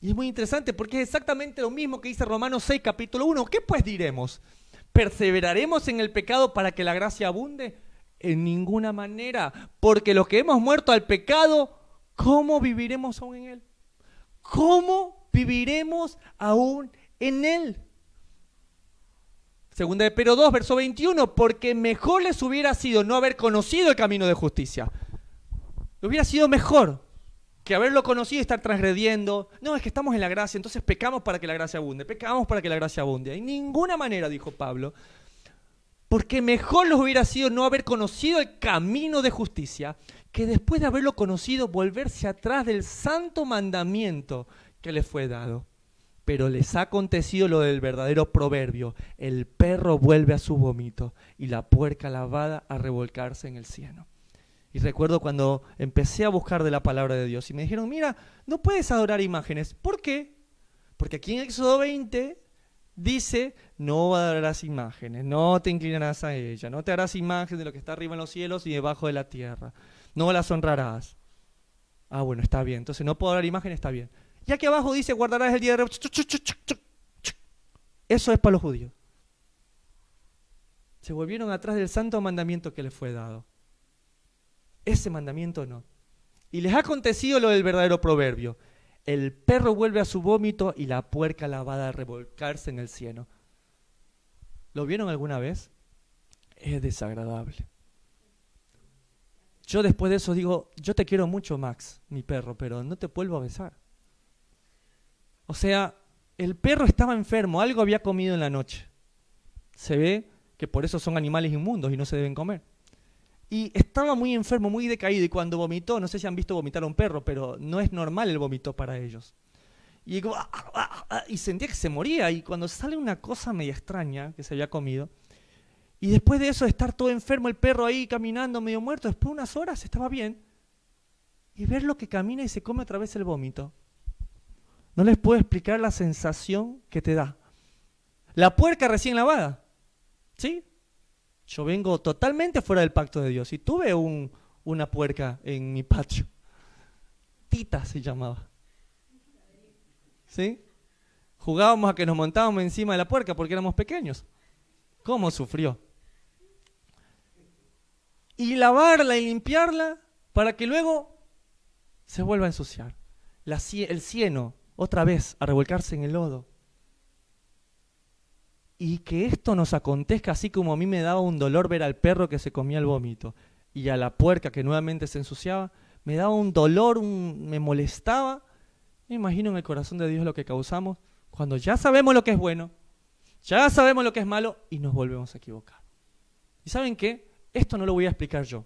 Y es muy interesante porque es exactamente lo mismo que dice Romanos 6, capítulo 1. ¿Qué pues diremos? ¿Perseveraremos en el pecado para que la gracia abunde? En ninguna manera, porque los que hemos muerto al pecado, ¿cómo viviremos aún en él? ¿Cómo viviremos aún en él? Segunda de Pedro 2, verso 21, porque mejor les hubiera sido no haber conocido el camino de justicia. Hubiera sido mejor que haberlo conocido y estar transgrediendo. No, es que estamos en la gracia, entonces pecamos para que la gracia abunde, pecamos para que la gracia abunde. En ninguna manera, dijo Pablo, porque mejor les hubiera sido no haber conocido el camino de justicia que después de haberlo conocido volverse atrás del santo mandamiento que les fue dado. Pero les ha acontecido lo del verdadero proverbio, el perro vuelve a su vómito y la puerca lavada a revolcarse en el cieno. Y recuerdo cuando empecé a buscar de la palabra de Dios y me dijeron, mira, no puedes adorar imágenes. ¿Por qué? Porque aquí en Éxodo 20 dice, no adorarás imágenes, no te inclinarás a ella, no te harás imagen de lo que está arriba en los cielos y debajo de la tierra, no las honrarás. Ah, bueno, está bien, entonces no puedo adorar imágenes, está bien. Y aquí abajo dice, guardarás el día de... Eso es para los judíos. Se volvieron atrás del santo mandamiento que les fue dado. Ese mandamiento no. Y les ha acontecido lo del verdadero proverbio el perro vuelve a su vómito y la puerca lavada a revolcarse en el cielo. ¿Lo vieron alguna vez? Es desagradable. Yo después de eso digo, yo te quiero mucho, Max, mi perro, pero no te vuelvo a besar. O sea, el perro estaba enfermo, algo había comido en la noche. Se ve que por eso son animales inmundos y no se deben comer. Y estaba muy enfermo, muy decaído, y cuando vomitó, no sé si han visto vomitar a un perro, pero no es normal el vómito para ellos. Y, ah, ah, ah", y sentía que se moría, y cuando sale una cosa media extraña que se había comido, y después de eso de estar todo enfermo, el perro ahí caminando medio muerto, después de unas horas estaba bien, y ver lo que camina y se come otra vez el vómito. No les puedo explicar la sensación que te da. La puerca recién lavada, ¿sí? Yo vengo totalmente fuera del pacto de Dios y tuve un, una puerca en mi patio. Tita se llamaba. ¿Sí? Jugábamos a que nos montábamos encima de la puerca porque éramos pequeños. ¿Cómo sufrió? Y lavarla y limpiarla para que luego se vuelva a ensuciar. el cieno, otra vez, a revolcarse en el lodo y que esto nos acontezca así como a mí me daba un dolor ver al perro que se comía el vómito y a la puerca que nuevamente se ensuciaba, me daba un dolor, me molestaba. Me imagino en el corazón de Dios lo que causamos cuando ya sabemos lo que es bueno, ya sabemos lo que es malo y nos volvemos a equivocar. ¿Y saben qué? Esto no lo voy a explicar yo,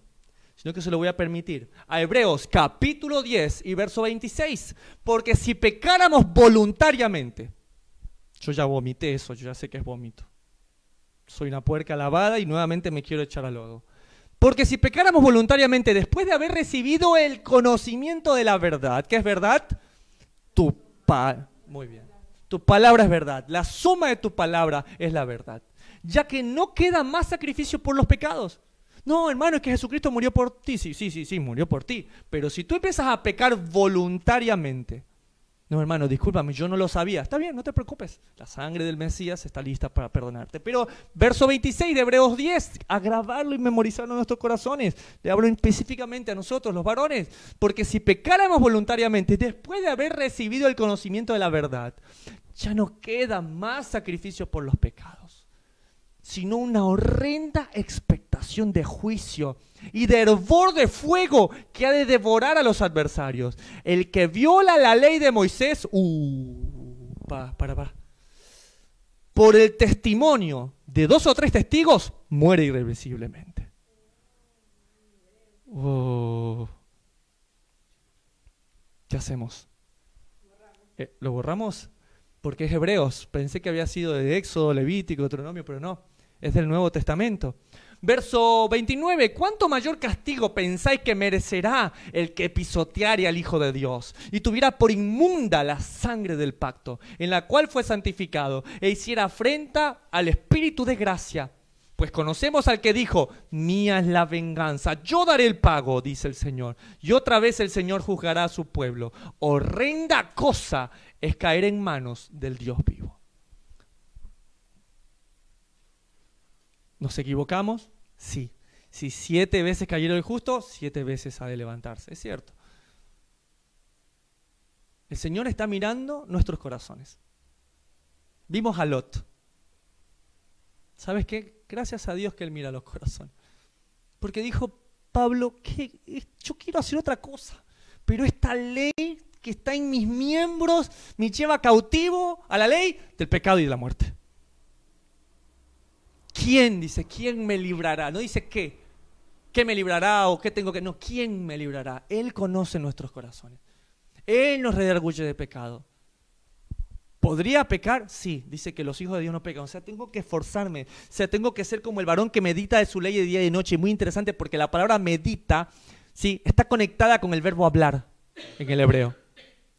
sino que se lo voy a permitir a Hebreos capítulo 10 y verso 26, porque si pecáramos voluntariamente, yo ya vomité eso, yo ya sé que es vómito. Soy una puerca lavada y nuevamente me quiero echar al lodo. Porque si pecáramos voluntariamente después de haber recibido el conocimiento de la verdad, ¿qué es verdad? Tu pa muy bien. Tu palabra es verdad. La suma de tu palabra es la verdad. Ya que no queda más sacrificio por los pecados. No, hermano, es que Jesucristo murió por ti. Sí, sí, sí, sí, murió por ti. Pero si tú empiezas a pecar voluntariamente, no, hermano, discúlpame, yo no lo sabía. Está bien, no te preocupes. La sangre del Mesías está lista para perdonarte. Pero verso 26 de Hebreos 10, a grabarlo y memorizarlo en nuestros corazones. Le hablo específicamente a nosotros, los varones. Porque si pecáramos voluntariamente, después de haber recibido el conocimiento de la verdad, ya no queda más sacrificio por los pecados, sino una horrenda expectación de juicio y de hervor de fuego que ha de devorar a los adversarios. El que viola la ley de Moisés, uh, para. Por el testimonio de dos o tres testigos, muere irreversiblemente. Oh. ¿Qué hacemos? Eh, ¿Lo borramos? Porque es Hebreos. Pensé que había sido de Éxodo, Levítico, Deuteronomio, pero no. Es del Nuevo Testamento. Verso 29. ¿Cuánto mayor castigo pensáis que merecerá el que pisoteare al Hijo de Dios y tuviera por inmunda la sangre del pacto, en la cual fue santificado, e hiciera afrenta al Espíritu de gracia? Pues conocemos al que dijo, mía es la venganza, yo daré el pago, dice el Señor. Y otra vez el Señor juzgará a su pueblo. Horrenda cosa es caer en manos del Dios vivo. ¿Nos equivocamos? Sí. Si siete veces cayeron el justo, siete veces ha de levantarse. Es cierto. El Señor está mirando nuestros corazones. Vimos a Lot. ¿Sabes qué? Gracias a Dios que Él mira los corazones. Porque dijo Pablo, que yo quiero hacer otra cosa, pero esta ley que está en mis miembros me lleva cautivo a la ley del pecado y de la muerte. ¿Quién? Dice, ¿quién me librará? No dice qué. ¿Qué me librará o qué tengo que.? No, ¿quién me librará? Él conoce nuestros corazones. Él nos redarguye de pecado. ¿Podría pecar? Sí, dice que los hijos de Dios no pecan. O sea, tengo que esforzarme. O sea, tengo que ser como el varón que medita de su ley de día y de noche. Muy interesante porque la palabra medita, sí, está conectada con el verbo hablar en el hebreo.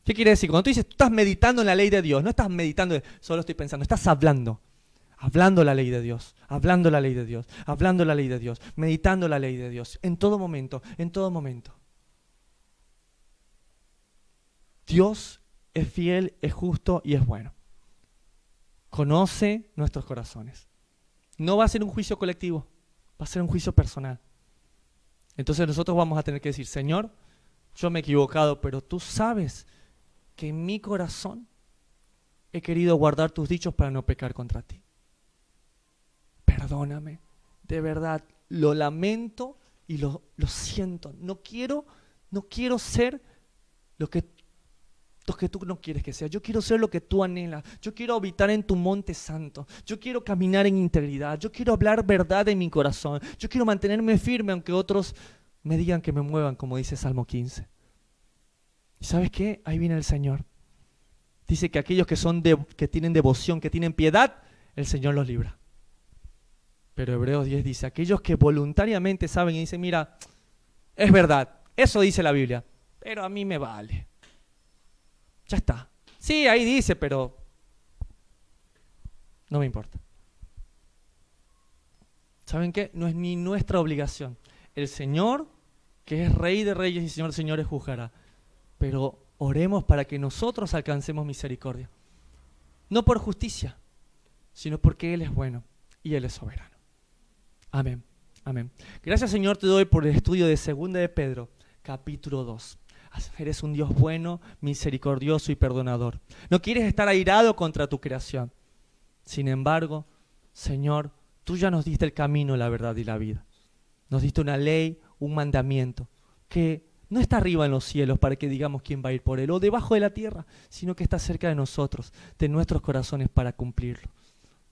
¿Qué quiere decir? Cuando tú dices, tú estás meditando en la ley de Dios, no estás meditando, solo estoy pensando, estás hablando. Hablando la ley de Dios, hablando la ley de Dios, hablando la ley de Dios, meditando la ley de Dios, en todo momento, en todo momento. Dios es fiel, es justo y es bueno. Conoce nuestros corazones. No va a ser un juicio colectivo, va a ser un juicio personal. Entonces nosotros vamos a tener que decir, Señor, yo me he equivocado, pero tú sabes que en mi corazón he querido guardar tus dichos para no pecar contra ti. Perdóname, de verdad, lo lamento y lo, lo siento. No quiero, no quiero ser lo que, lo que tú no quieres que sea. Yo quiero ser lo que tú anhelas. Yo quiero habitar en tu monte santo. Yo quiero caminar en integridad. Yo quiero hablar verdad en mi corazón. Yo quiero mantenerme firme aunque otros me digan que me muevan, como dice Salmo 15. ¿Sabes qué? Ahí viene el Señor. Dice que aquellos que, son de, que tienen devoción, que tienen piedad, el Señor los libra. Pero Hebreos 10 dice, aquellos que voluntariamente saben y dicen, mira, es verdad, eso dice la Biblia, pero a mí me vale. Ya está. Sí, ahí dice, pero no me importa. ¿Saben qué? No es ni nuestra obligación. El Señor, que es Rey de Reyes y Señor de Señores, juzgará pero oremos para que nosotros alcancemos misericordia. No por justicia, sino porque Él es bueno y Él es soberano. Amén. Amén. Gracias Señor te doy por el estudio de Segunda de Pedro, capítulo 2. Eres un Dios bueno, misericordioso y perdonador. No quieres estar airado contra tu creación. Sin embargo, Señor, tú ya nos diste el camino, la verdad y la vida. Nos diste una ley, un mandamiento que no está arriba en los cielos para que digamos quién va a ir por él, o debajo de la tierra, sino que está cerca de nosotros, de nuestros corazones para cumplirlo.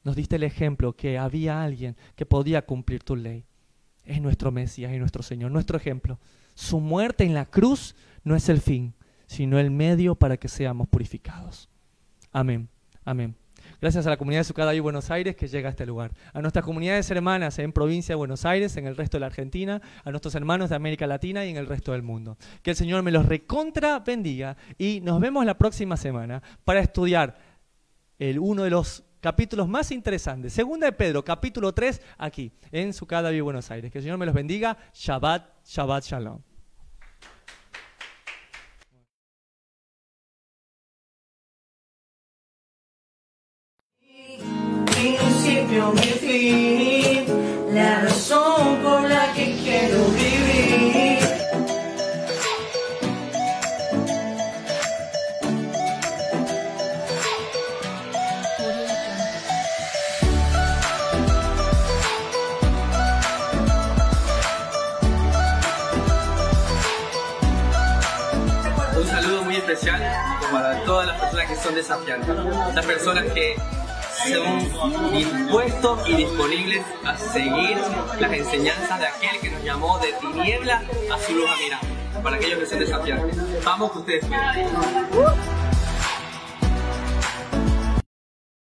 Nos diste el ejemplo que había alguien que podía cumplir tu ley. Es nuestro Mesías y nuestro Señor, nuestro ejemplo. Su muerte en la cruz no es el fin, sino el medio para que seamos purificados. Amén. Amén. Gracias a la comunidad de Sucada y Buenos Aires que llega a este lugar. A nuestras comunidades hermanas en provincia de Buenos Aires, en el resto de la Argentina, a nuestros hermanos de América Latina y en el resto del mundo. Que el Señor me los recontra bendiga y nos vemos la próxima semana para estudiar el, uno de los capítulos más interesantes. Segunda de Pedro, capítulo 3, aquí, en Sucada y Buenos Aires. Que el Señor me los bendiga. Shabbat, Shabbat Shalom. Son desafiantes. Las personas que son dispuestos y disponibles a seguir las enseñanzas de aquel que nos llamó de tiniebla a su luz a mirar. Para aquellos que son desafiantes. Vamos que ustedes pueden.